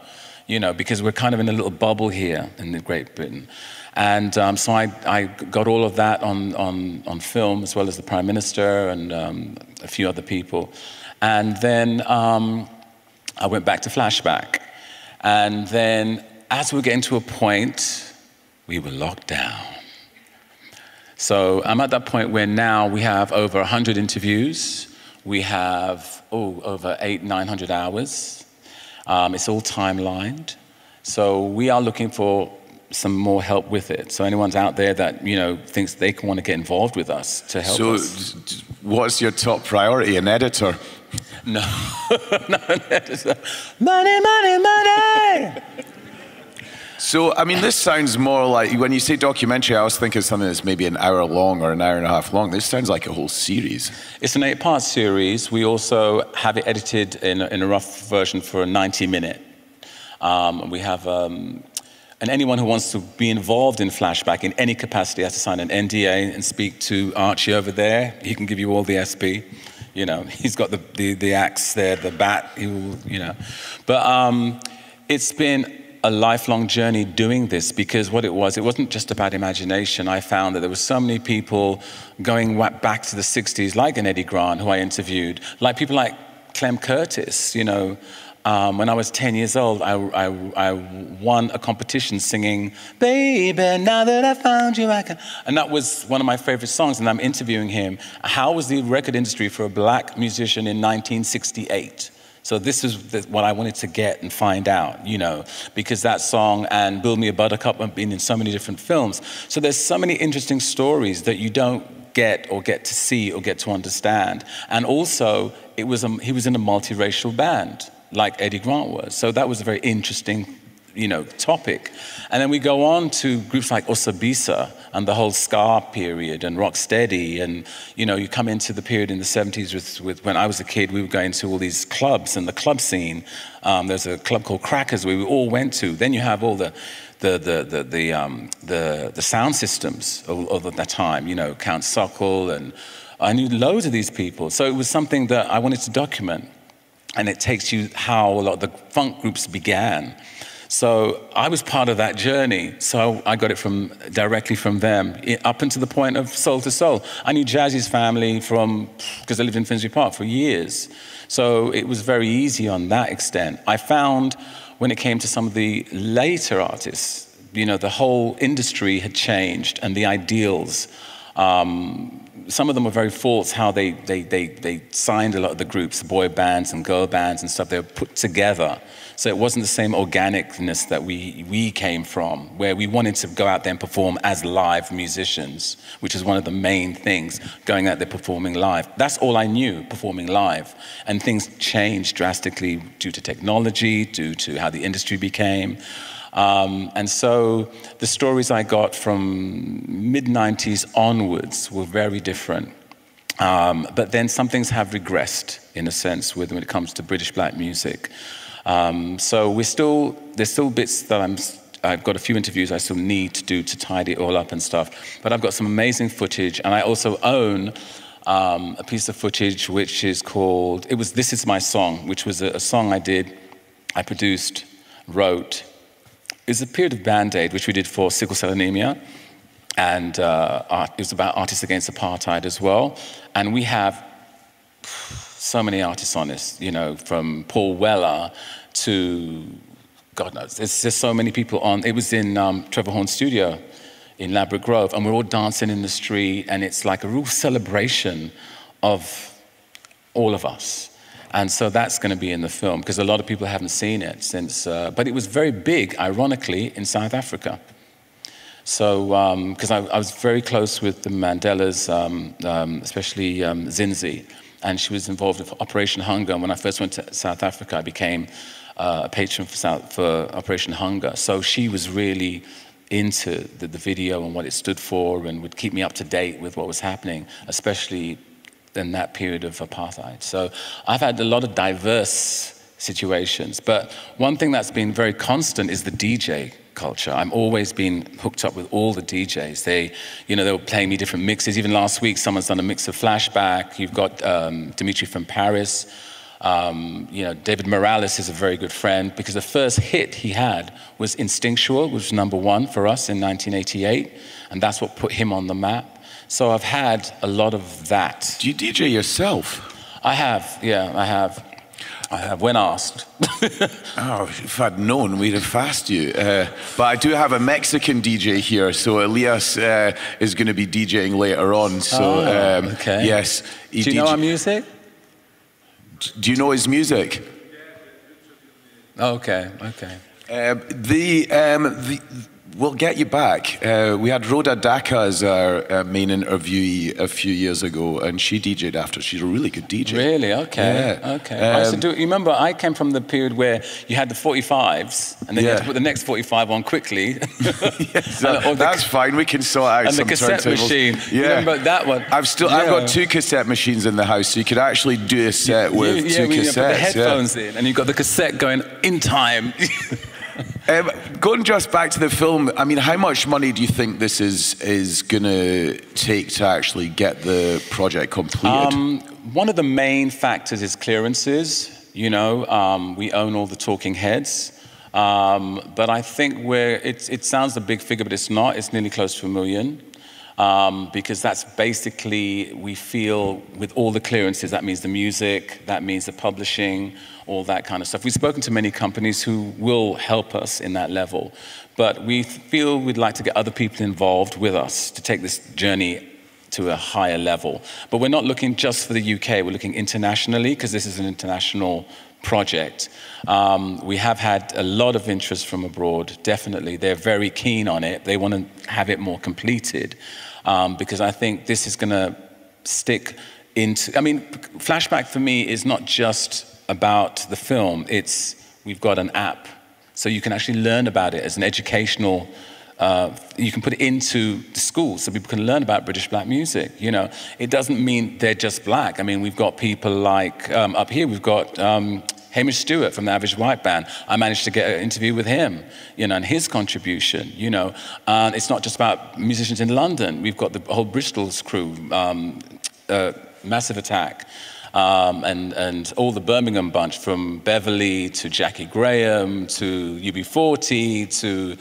you know, because we're kind of in a little bubble here in Great Britain. And um, so I, I, got all of that on, on, on film, as well as the Prime Minister and um, a few other people. And then um, I went back to Flashback. And then as we were getting to a point, we were locked down. So I'm at that point where now we have over 100 interviews. We have, oh, over eight, 900 hours. Um, it's all timelined. So we are looking for some more help with it. So anyone's out there that, you know, thinks they can want to get involved with us to help so us. So what's your top priority, an editor? [laughs] No, [laughs] not an editor. Money, money, money! [laughs] So, I mean, this sounds more like when you say documentary, I was thinking something that's maybe an hour long or an hour and a half long. This sounds like a whole series. It's an eight part series. We also have it edited in, in a rough version for a 90 minute. Um, we have, um, and anyone who wants to be involved in Flashback in any capacity has to sign an NDA and speak to Archie over there. He can give you all the SP. You know, [laughs] he's got the, the, the axe there, the bat, he will, you know. But um, it's been a lifelong journey doing this because what it was, it wasn't just about imagination. I found that there were so many people going back to the 60s, like an Eddy Grant, who I interviewed, like people like Clem Curtis, you know. Um, when I was 10 years old, I, I, I, won a competition singing, Baby, now that I found you, I can. And that was one of my favorite songs, and I'm interviewing him. How was the record industry for a black musician in 1968? So this is what I wanted to get and find out, you know, because that song and Build Me Up Buttercup have been in so many different films. So there's so many interesting stories that you don't get or get to see or get to understand. And also, it was a, he was in a multiracial band, like Eddy Grant was. So that was a very interesting you know, topic. And then we go on to groups like Osibisa and the whole ska period and Rocksteady. And, you know, you come into the period in the 70s with, with when I was a kid, we were going to all these clubs and the club scene. Um, there's a club called Crackers we all went to. Then you have all the, the, the, the, the, um, the, the sound systems of, of that time, you know, Count Suckle, and I knew loads of these people. So it was something that I wanted to document. And it takes you how a lot of the funk groups began. So I was part of that journey. So I got it from directly from them, up until the point of Soul II Soul. I knew Jazzie's family from because I lived in Finsbury Park for years. So it was very easy on that extent. I found when it came to some of the later artists, you know, the whole industry had changed and the ideals. Um, some of them were very false how they, they, they, they signed a lot of the groups, the boy bands and girl bands and stuff. They were put together. So it wasn't the same organicness that we, we came from, where we wanted to go out there and perform as live musicians, which is one of the main things, going out there performing live. That's all I knew, performing live. And things changed drastically due to technology, due to how the industry became. Um, and so the stories I got from mid 90s onwards were very different. Um, but then some things have regressed in a sense with, when it comes to British black music. Um, so we're still, there's still bits that I'm, I've got a few interviews I still need to do to tidy it all up and stuff. But I've got some amazing footage, and I also own um, a piece of footage which is called, it was This Is My Song, which was a, a song I did, I produced, wrote. It was a period of Band Aid, which we did for sickle cell anemia. And uh, art, it was about artists against apartheid as well. And we have so many artists on this, you know, from Paul Weller to God knows. There's just so many people on. It was in um, Trevor Horn's studio in Ladbroke Grove, and we're all dancing in the street, and it's like a real celebration of all of us. And so that's going to be in the film because a lot of people haven't seen it since. Uh, but it was very big, ironically, in South Africa. So, because um, I, I, was very close with the Mandelas, um, um, especially um, Zinzi, and she was involved with Operation Hunger. And when I first went to South Africa, I became uh, a patron for, South, for, Operation Hunger. So she was really into the, the, video and what it stood for and would keep me up to date with what was happening, especially in that period of apartheid. So I've had a lot of diverse situations. But one thing that's been very constant is the DJ culture. I'm always been hooked up with all the DJs. They, you know, they were playing me different mixes. Even last week, someone's done a mix of Flashback. You've got um, Dimitri from Paris. Um, you know, David Morales is a very good friend because the first hit he had was Instinctual, which was number one for us in 1988, and that's what put him on the map. So I've had a lot of that. Do you DJ yourself? I have, yeah, I have. I have, when asked. [laughs] oh, if I'd known, we'd have asked you. Uh, but I do have a Mexican DJ here, so Elias uh, is going to be DJing later on. So, oh, um, okay. yes. Do you DJ know our music? Do you know his music? Okay, okay. Uh, the, um, the We'll get you back. Uh, we had Rhoda Dakar as our uh, main interviewee a few years ago, and she DJed after. She's a really good DJ. Really? Okay. Yeah. Okay. Um, I used to do, you remember, I came from the period where you had the 45s, and then yeah. you had to put the next 45 on quickly. [laughs] [laughs] yes, that, that's fine. We can sort out and some the cassette machine. Yeah. Remember that one? I've still, yeah. I've got two cassette machines in the house, so you could actually do a set with yeah, two cassettes. You put the headphones in, and you've got the cassette going in time. [laughs] Um, going just back to the film, I mean, how much money do you think this is is going to take to actually get the project completed? Um, one of the main factors is clearances. You know, um, we own all the talking heads. Um, but I think where it, it sounds a big figure, but it's not. It's nearly close to a million. Um, because that's basically, we feel with all the clearances, that means the music, that means the publishing, all that kind of stuff. We've spoken to many companies who will help us in that level, but we feel we'd like to get other people involved with us to take this journey to a higher level. But we're not looking just for the UK, we're looking internationally because this is an international project. Um, we have had a lot of interest from abroad, definitely. They're very keen on it. They want to have it more completed um, because I think this is going to stick into. I mean, Flashback for me is not just about the film, it's we've got an app. So you can actually learn about it as an educational uh, you can put it into the schools so people can learn about British black music. You know, it doesn't mean they're just black. I mean, we've got people like um, up here. We've got um, Hamish Stewart from the Average White Band. I managed to get an interview with him, you know, and his contribution, you know. And it's not just about musicians in London. We've got the whole Bristol's crew, um, uh, Massive Attack. Um, and, and all the Birmingham bunch from Beverley to Jaki Graham to UB40 to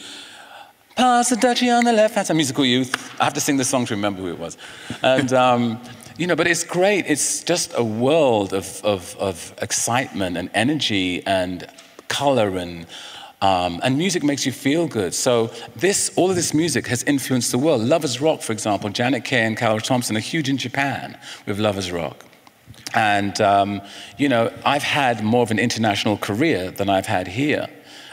Pass the Dutchie on the left hand side, musical youth. I have to sing the song to remember who it was. And, [laughs] um, you know, but it's great. It's just a world of, of, of excitement and energy and color and, um, and music makes you feel good. So this, all of this music has influenced the world. Lovers Rock, for example, Janet Kay and Carroll Thompson are huge in Japan with Lovers Rock. And, um, you know, I've had more of an international career than I've had here.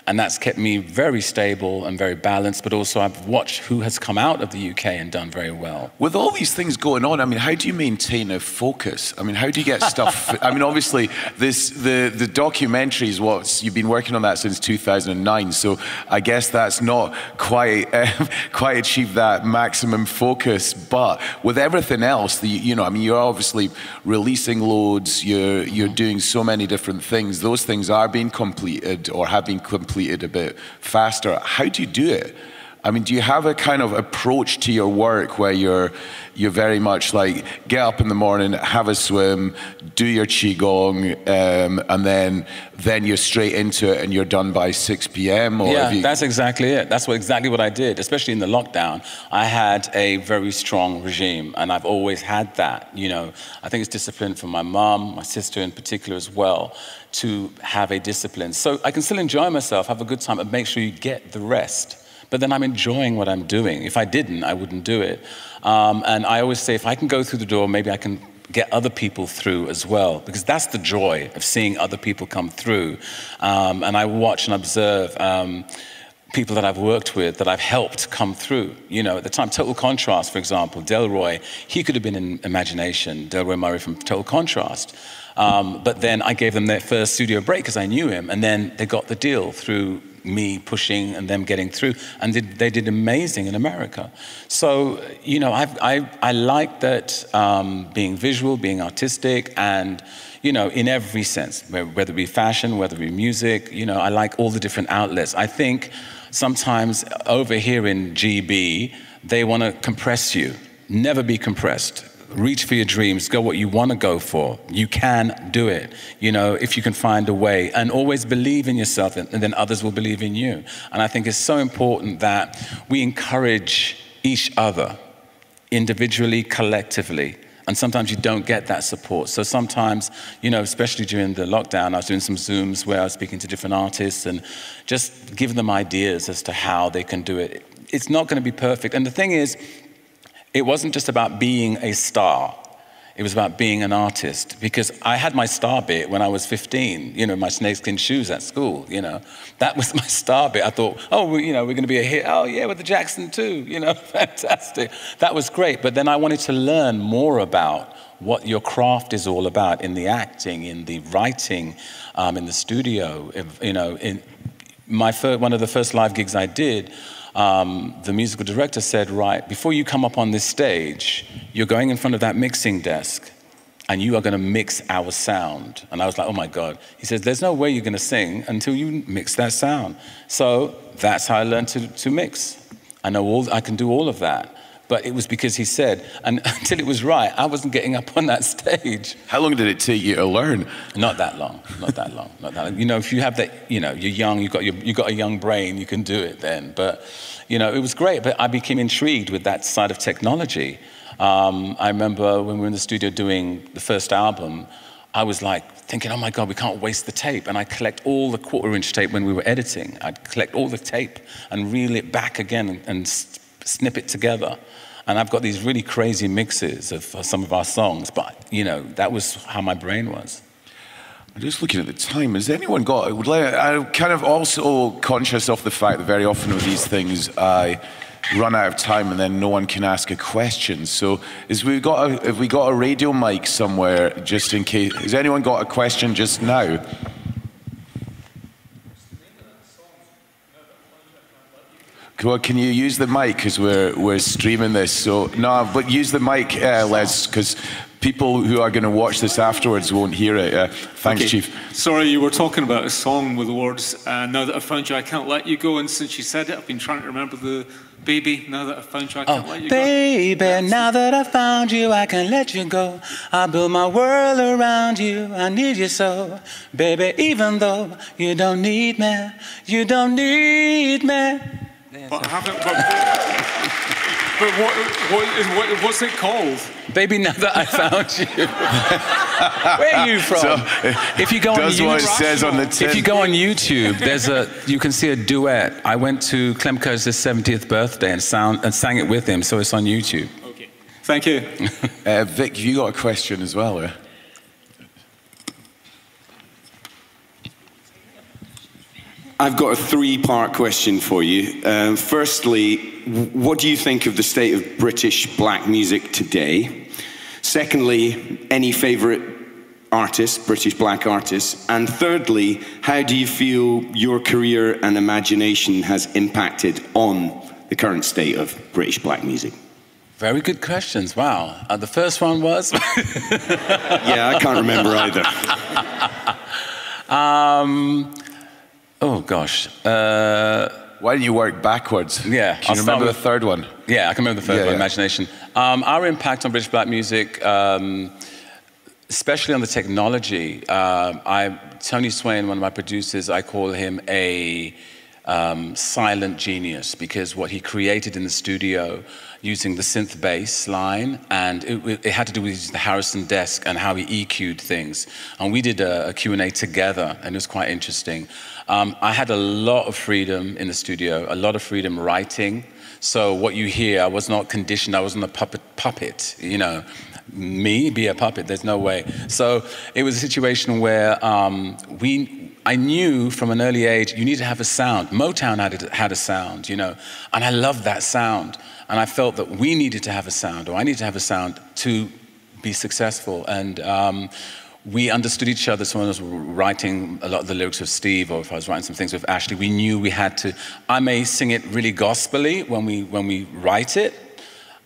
And that's kept me very stable and very balanced, but also I've watched who has come out of the UK and done very well. With all these things going on, I mean, how do you maintain a focus? I mean, how do you get stuff? [laughs] I mean, obviously, this the the documentary is what you've been working on that since 2009. So I guess that's not quite uh, [laughs] quite achieved that maximum focus. But with everything else, the, you know, I mean, you're obviously releasing loads. You're you're doing so many different things. Those things are being completed or have been completed completed a bit faster. How do you do it? I mean, do you have a kind of approach to your work where you're you're very much like get up in the morning, have a swim, do your qigong, um, and then then you're straight into it and you're done by 6 p.m. Or yeah, you... that's exactly it. That's what, exactly what I did. Especially in the lockdown, I had a very strong regime, and I've always had that. You know, I think it's discipline from my mom, my sister in particular as well, to have a discipline. So I can still enjoy myself, have a good time, but make sure you get the rest but then I'm enjoying what I'm doing. If I didn't, I wouldn't do it. Um, and I always say, if I can go through the door, maybe I can get other people through as well, because that's the joy of seeing other people come through. Um, and I watch and observe. Um, people that I've worked with that I've helped come through. You know, at the time, Total Contrast, for example, Delroy, he could have been in Imagination, Delroy Murray from Total Contrast. Um, but then I gave them their first studio break because I knew him, and then they got the deal through me pushing and them getting through. And did, they did amazing in America. So, you know, I've, I, I like that um, being visual, being artistic, and, you know, in every sense, whether it be fashion, whether it be music, you know, I like all the different outlets. I think sometimes over here in GB, they want to compress you. Never be compressed reach for your dreams, go what you want to go for. You can do it, you know, if you can find a way. And always believe in yourself, and then others will believe in you. And I think it's so important that we encourage each other individually, collectively. And sometimes you don't get that support. So sometimes, you know, especially during the lockdown, I was doing some Zooms where I was speaking to different artists and just giving them ideas as to how they can do it. It's not going to be perfect. And the thing is, it wasn't just about being a star. It was about being an artist because I had my star bit when I was 15, you know, my snakeskin shoes at school, you know. That was [laughs] my star bit. I thought, oh, you know, we're going to be a hit. Oh, yeah, with the Jackson too, you know, [laughs] fantastic. That was great. But then I wanted to learn more about what your craft is all about in the acting, in the writing, um, in the studio. You know, in my first, one of the first live gigs I did, um, the musical director said, Right, before you come up on this stage, you're going in front of that mixing desk and you are going to mix our sound. And I was like, Oh my God. He says, There's no way you're going to sing until you mix that sound. So that's how I learned to, to mix. I know all, I can do all of that. But it was because he said, and [laughs] until it was right, I wasn't getting up on that stage. How long did it take you to learn? Not that long. Not that long. Not that long. You know, if you have that, you know, you're young, you've got, your, you've got a young brain, you can do it then. But, you know, it was great. But I became intrigued with that side of technology. Um, I remember when we were in the studio doing the first album, I was like thinking, oh my God, we can't waste the tape. And I collect all the quarter inch tape when we were editing. I'd collect all the tape and reel it back again and, and snip it together. And I've got these really crazy mixes of some of our songs, but you know, that was how my brain was. I'm just looking at the time. Has anyone got? I'm kind of also conscious of the fact that very often with these things, I run out of time and then no one can ask a question. So, is we got a, have we got a radio mic somewhere just in case? Has anyone got a question just now? Well, can you use the mic because we're we're streaming this? So no, but use the mic, uh, Les, because people who are going to watch this afterwards won't hear it. Uh, thanks, Okay. Chief. Sorry, you were talking about a song with the words, uh, Now that I've found you, I can't let you go. And since you said it, I've been trying to remember the baby, Now that I've found you, I can't let you go. Oh, Baby, now that I found you, I can let you go. I build my world around you. I need you so. Baby, even though you don't need me, you don't need me. But I haven't. But, but what, what, is, what, what's it called? Baby, now that I found you. Where are you [laughs] from? So, [laughs] if you go on Does what it YouTube, says on the if you go on YouTube, there's a you can see a duet. I went to Clem Curtis's 70th birthday and sound and sang it with him, so it's on YouTube. Okay. Thank you. [laughs] Uh, Vic, have you got a question as well? Eh? I've got a three part question for you. Um, firstly, what do you think of the state of British black music today? Secondly, any favourite artists, British black artists? And thirdly, how do you feel your career and imagination has impacted on the current state of British black music? Very good questions. Wow. Uh, the first one was. [laughs] Yeah, I can't remember either. [laughs] um, oh gosh. Uh, Why don't you work backwards? Yeah, Can I'll you remember the third one? Yeah, I can remember the third Yeah, one, yeah. Imagination. Um, our impact on British black music, um, especially on the technology. Um, I, Tony Swain, one of my producers, I call him a um, silent genius because what he created in the studio using the synth bass line, and it, it had to do with the Harrison desk and how he EQ'd things. And we did a, a Q&A together, and it was quite interesting. Um, I had a lot of freedom in the studio, a lot of freedom writing. So what you hear, I was not conditioned. I wasn't a puppet. Puppet, you know, me be a puppet. There's no way. So it was a situation where um, we. I knew from an early age you need to have a sound. Motown had a, had a sound, you know, and I loved that sound. And I felt that we needed to have a sound, or I needed to have a sound to be successful. And um, we understood each other. So when I was writing a lot of the lyrics with Steve, or if I was writing some things with Ashley, we knew we had to. I may sing it really gospelly when we when we write it,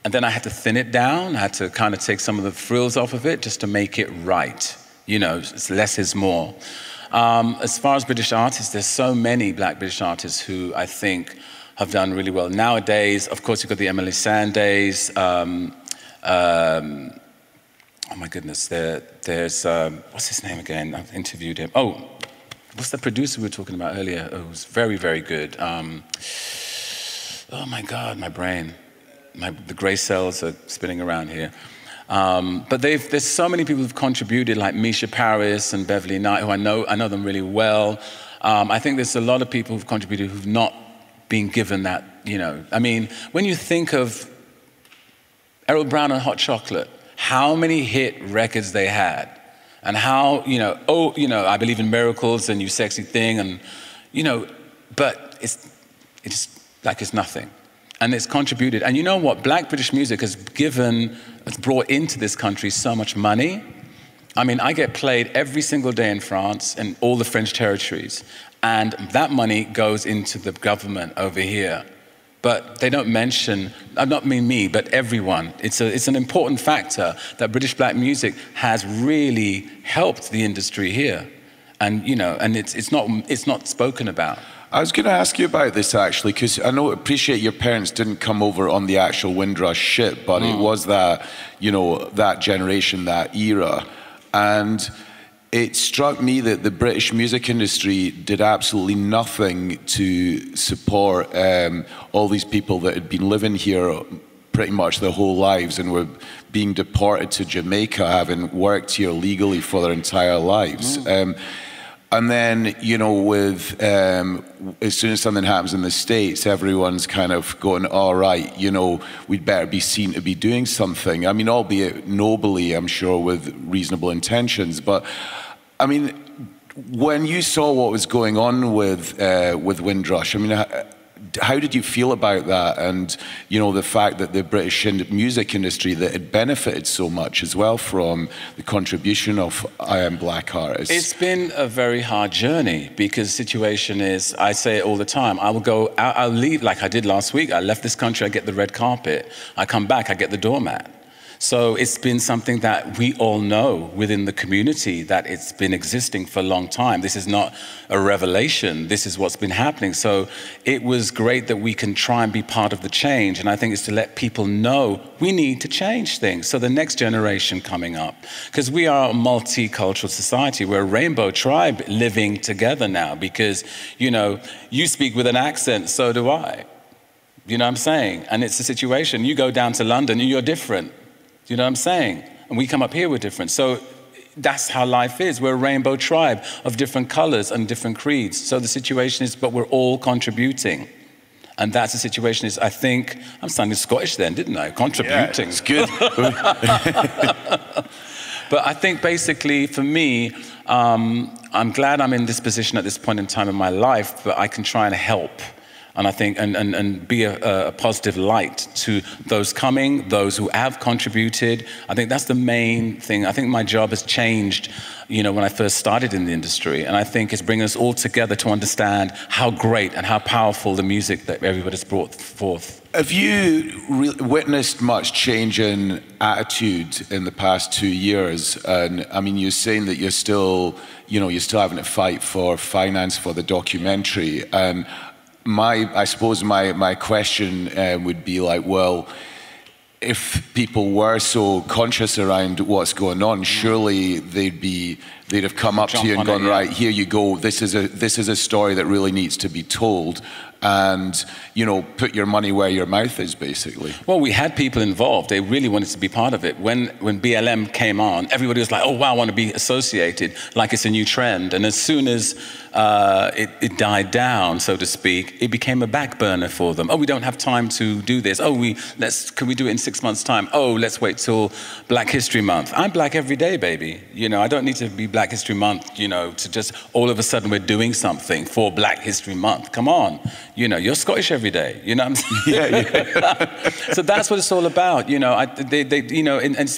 and then I had to thin it down. I had to kind of take some of the frills off of it just to make it right. You know, it's less is more. Um, as far as British artists, there's so many black British artists who I think have done really well. Nowadays, of course, you've got the Emeli Sandés. Um, um, oh my goodness, there, there's, um, what's his name again? I've interviewed him. Oh, what's the producer we were talking about earlier? Oh, who's very, very good. Um, oh my God, my brain. My, the gray cells are spinning around here. Um, but there's so many people who've contributed, like Mica Paris and Beverley Knight, who I know, I know them really well. Um, I think there's a lot of people who've contributed who've not been given that, you know. I mean, when you think of Errol Brown and Hot Chocolate, how many hit records they had, and how, you know, oh, you know, I believe in miracles and you sexy thing, and, you know, but it's, it's like it's nothing. And it's contributed. And you know what? Black British music has given, has brought into this country so much money. I mean, I get played every single day in France and all the French territories. And that money goes into the government over here. But they don't mention, I not mean me, but everyone. It's, a, it's an important factor that British black music has really helped the industry here. And, you know, and it's, it's, not, it's not spoken about. I was going to ask you about this actually, because I know, appreciate your parents didn't come over on the actual Windrush ship, but Mm. it was that, you know, that generation, that era. And it struck me that the British music industry did absolutely nothing to support um, all these people that had been living here pretty much their whole lives and were being deported to Jamaica, having worked here legally for their entire lives. Um, and then, you know, with um, as soon as something happens in the States, everyone's kind of going, all right, you know, we'd better be seen to be doing something. I mean, albeit nobly, I'm sure, with reasonable intentions. But I mean, when you saw what was going on with, uh, with Windrush, I mean, how did you feel about that? And you know the fact that the British music industry that had benefited so much as well from the contribution of I am black artists. It's been a very hard journey because the situation is I say it all the time. I will go I'll leave like I did last week. I left this country, I get the red carpet. I come back, I get the doormat. So it's been something that we all know within the community that it's been existing for a long time. This is not a revelation. This is what's been happening. So it was great that we can try and be part of the change. And I think it's to let people know we need to change things. So the next generation coming up, because we are a multicultural society, we're a rainbow tribe living together now because, you know, you speak with an accent, so do I. You know what I'm saying? And it's a situation. You go down to London and you're different. Do you know what I'm saying? And we come up here, we're different. So that's how life is. We're a rainbow tribe of different colors and different creeds. So the situation is, but we're all contributing. And that's the situation is, I think, I'm sounding Scottish then, didn't I? Contributing. Yeah, it's good. [laughs] [laughs] but I think basically for me, um, I'm glad I'm in this position at this point in time in my life, but I can try and help and I think and, and, and be a, a, positive light to those coming, those who have contributed. I think that's the main thing. I think my job has changed, you know, when I first started in the industry, and I think it's bringing us all together to understand how great and how powerful the music that everybody's brought forth. Have you witnessed much change in attitude in the past two years? And I mean, you're saying that you're still, you know, you're still having to fight for finance for the documentary. And my, I suppose my, my question uh, would be like, well, if people were so conscious around what's going on, surely they'd be they'd have come up Jump to you and gone, it, yeah. right, here you go. This is a this is a story that really needs to be told and you know put your money where your mouth is basically. Well we had people involved. They really wanted to be part of it. When when blm came on everybody was like oh wow i want to be associated like it's a new trend. And as soon as uh, it, it, died down so to speak it became a back burner for them. Oh we don't have time to do this. Oh we let's can we do it in six months time? Oh let's wait till black history month. I'm black every day baby. You know i don't need to be black history month you know to just all of a sudden we're doing something for black history month. Come on you know, you're Scottish every day. You know what I'm saying? [laughs] Yeah, yeah. [laughs] so that's what it's all about. You know, I, they, they, you know, and, and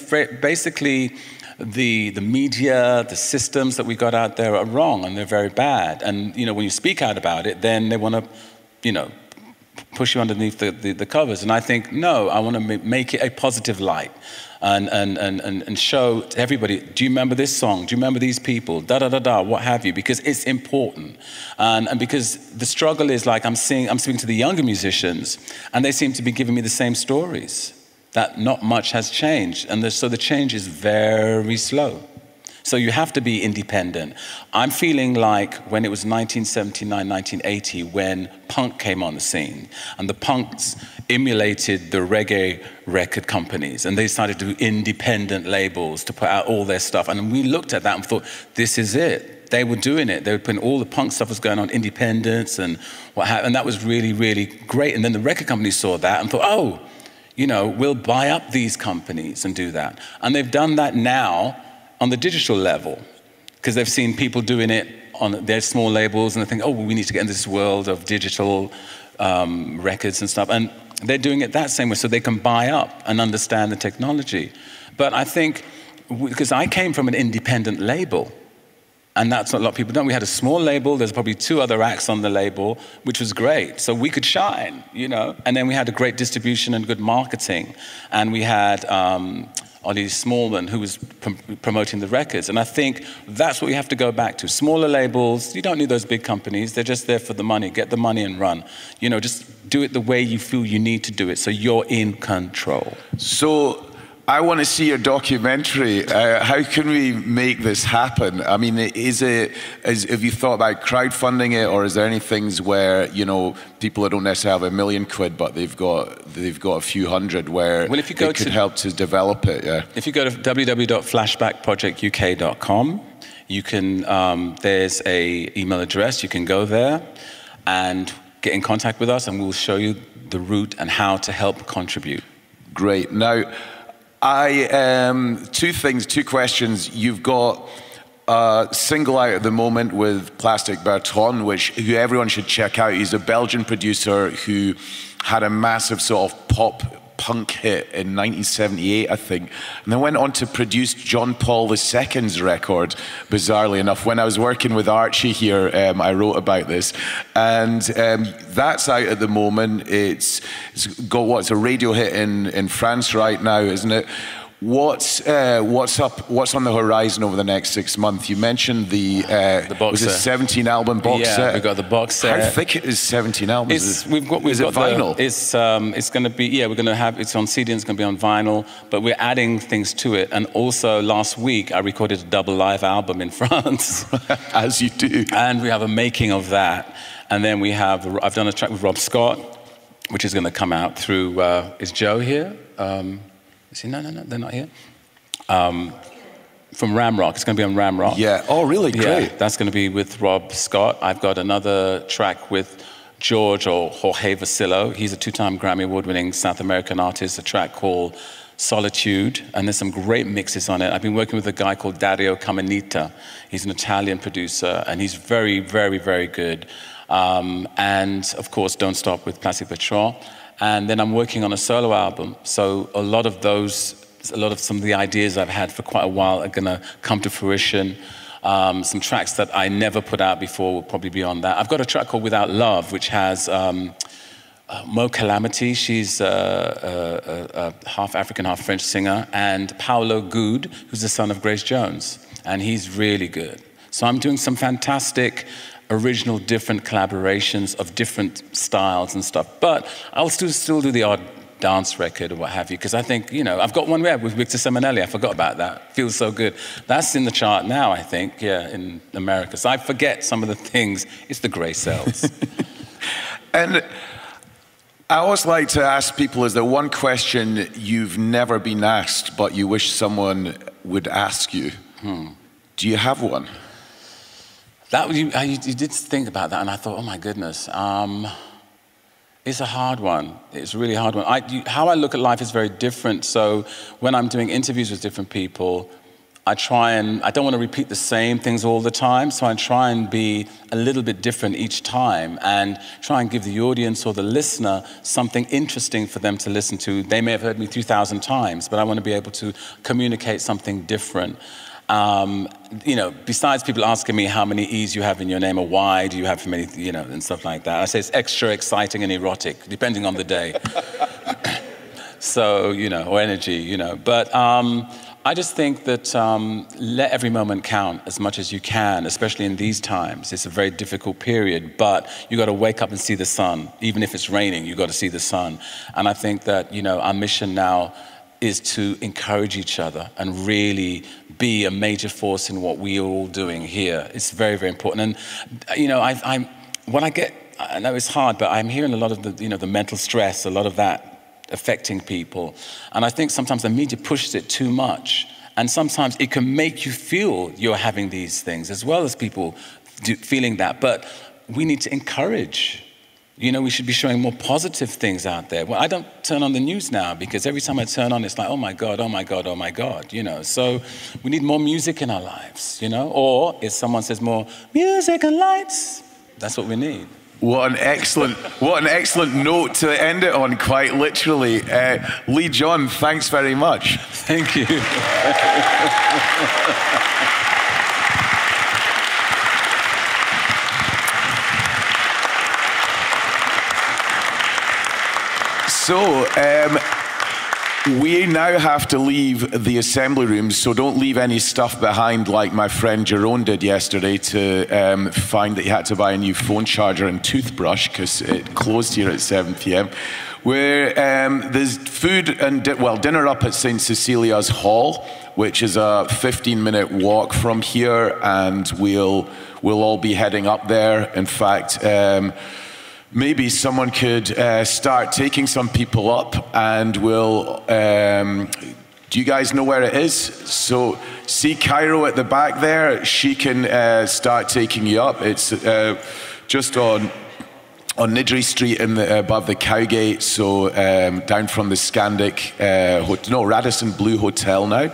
basically the, the media, the systems that we got out there are wrong and they're very bad. And, you know, when you speak out about it, then they want to, you know, push you underneath the, the, the, covers. And I think, no, I want to make it a positive light and, and, and, and show to everybody, do you remember this song? Do you remember these people? Da, da, da, da, what have you? Because it's important. And, and because the struggle is like I'm, seeing, I'm speaking to the younger musicians, and they seem to be giving me the same stories, that not much has changed. And the, so the change is very slow. So you have to be independent. I'm feeling like when it was 1979, 1980, when punk came on the scene, and the punks emulated the reggae record companies, and they started to do independent labels to put out all their stuff. And we looked at that and thought, this is it they were doing it. They were putting all the punk stuff was going on, independence and what have, and that was really, really great. And then the record companies saw that and thought, oh, you know, we'll buy up these companies and do that. And they've done that now on the digital level because they've seen people doing it on their small labels and they think, oh, well, we need to get in this world of digital um, records and stuff. And they're doing it that same way so they can buy up and understand the technology. But I think, because I came from an independent label, and that's what a lot of people don't. We had a small label, there's probably two other acts on the label, which was great. So we could shine, you know. And then we had a great distribution and good marketing. And we had um, Ollie Smallman, who was prom promoting the records. And I think that's what we have to go back to. Smaller labels, you don't need those big companies. They're just there for the money. Get the money and run. You know, just do it the way you feel you need to do it so you're in control. So I want to see your documentary. Uh, how can we make this happen? I mean, is it? Is, have you thought about crowdfunding it, or is there any things where you know people that don't necessarily have a million quid, but they've got they've got a few hundred, where well, if you go it could to, help to develop it? Yeah. If you go to www.flashbackprojectuk.com, you can. Um, there's a email address. You can go there and get in contact with us, and we'll show you the route and how to help contribute. Great. Now. I um, two things, two questions. You've got a single out at the moment with Plastic Bertrand, which who everyone should check out. He's a Belgian producer who had a massive sort of pop punk hit in 1978, I think, and then went on to produce John Paul II's record. Bizarrely enough, when I was working with Archie here, um, I wrote about this, and um, that's out at the moment. It's, it's got what's a radio hit in in France right now, isn't it? What's uh, what's up? What's on the horizon over the next six months? You mentioned the uh, the box was it set. 17 album box yeah, set. we got the box set. How thick is 17 albums? It's, Is- we've got we've is it vinyl. The, it's um, it's going to be yeah we're going to have it's on CD and it's going to be on vinyl but we're adding things to it and also last week I recorded a double live album in [laughs] France [laughs] as you do. and we have a making of that and then we have I've done a track with Rob Scott which is going to come out through uh, is Joe here um, is he no no no they're not here um, from Ramrock it's going to be on Ramrock Yeah. Oh, really? Great. yeah, that's going to be with Rob Scott. I've got another track with George or Jorge Vercillo. He's a two-time Grammy Award-winning South American artist. A track called Solitude, and there's some great mixes on it. I've been working with a guy called Dario Caminita. He's an Italian producer, and he's very, very, very good. Um, and of course, Don't Stop with Plastic Bertrand. And then I'm working on a solo album, so a lot of those a lot of some of the ideas I've had for quite a while are going to come to fruition. Um, some tracks that I never put out before will probably be on that. I've got a track called Without Love, which has um, uh, Mo'Kalamity. She's a, a, a half African, half French singer, and Paulo Goude, who's the son of Grace Jones, and he's really good. So I'm doing some fantastic original different collaborations of different styles and stuff. But I'll still still do the odd dance record or what have you, because I think, you know, I've got one there with Victor Simonelli. I forgot about that. Feels so good. That's in the chart now, I think, yeah, in America. So I forget some of the things. It's the gray cells. [laughs] And I always like to ask people is there one question you've never been asked but you wish someone would ask you? Hmm. Do you have one? That you, you, did think about that, and I thought, oh my goodness, um, it's a hard one. It's a really hard one. I, you, how I look at life is very different. So when I'm doing interviews with different people, I try and I don't want to repeat the same things all the time. So I try and be a little bit different each time, and try and give the audience or the listener something interesting for them to listen to. They may have heard me 3,000 times, but I want to be able to communicate something different. Um, you know, besides people asking me how many E's you have in your name or why do you have many, you know, and stuff like that, I say it's extra exciting and erotic, depending on the day. [laughs] so, you know, or energy, you know. But um, I just think that um, let every moment count as much as you can, especially in these times. It's a very difficult period, but you got to wake up and see the sun. Even if it's raining, you got to see the sun. And I think that, you know, our mission now is to encourage each other and really be a major force in what we are all doing here. It's very, very important. And uh, you know, I, I'm when I get, I know it's hard, but I'm hearing a lot of the, you know, the mental stress, a lot of that affecting people, and I think sometimes the media pushes it too much, and sometimes it can make you feel you're having these things as well as people do, feeling that. But we need to encourage. You know, we should be showing more positive things out there. Well, I don't turn on the news now because every time I turn on, it's like, oh my God, oh my God, oh my God, you know. So we need more music in our lives, you know. Or if someone says more music and lights, that's what we need. What an excellent, what an excellent note to end it on, quite literally. Uh, Leee John, thanks very much. Thank you. [laughs] So, um, we now have to leave the assembly rooms, so don't leave any stuff behind like my friend Jerome did yesterday to um, find that he had to buy a new phone charger and toothbrush because it closed here at 7 p.m. Where um, there's food and, di- well, dinner up at St. Cecilia's Hall, which is a 15 minute walk from here, and we'll, we'll all be heading up there. In fact, um, maybe someone could uh, start taking some people up and we'll um, do you guys know where it is? So see cairo at the back there? She can uh, start taking you up. It's uh, just on on Niddry Street in the, above the Cowgate, so um, down from the Scandic, uh, no, Radisson Blu Hotel now.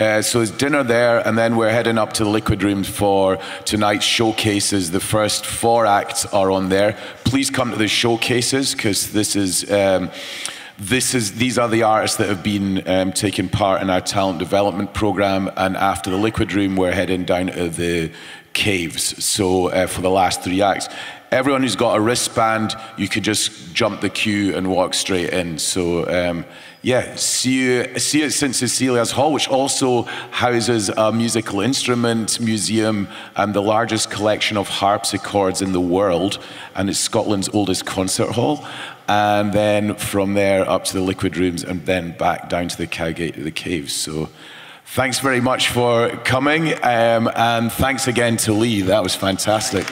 Uh, so it's dinner there, and then we're heading up to the Liquid Room for tonight's showcases. The first four acts are on there. Please come to the showcases because this is. Um, this is, these are the artists that have been um, taking part in our talent development program. And after the Liquid Room, we're heading down to the caves. So uh, for the last three acts, everyone who's got a wristband, you could just jump the queue and walk straight in. So um, yeah, see St. Cecilia's Hall, which also houses a musical instrument museum and the largest collection of harpsichords in the world. And it's Scotland's oldest concert hall. And then from there up to the liquid rooms and then back down to the Cowgate, the caves. So thanks very much for coming. Um, and thanks again to Leee. That was fantastic.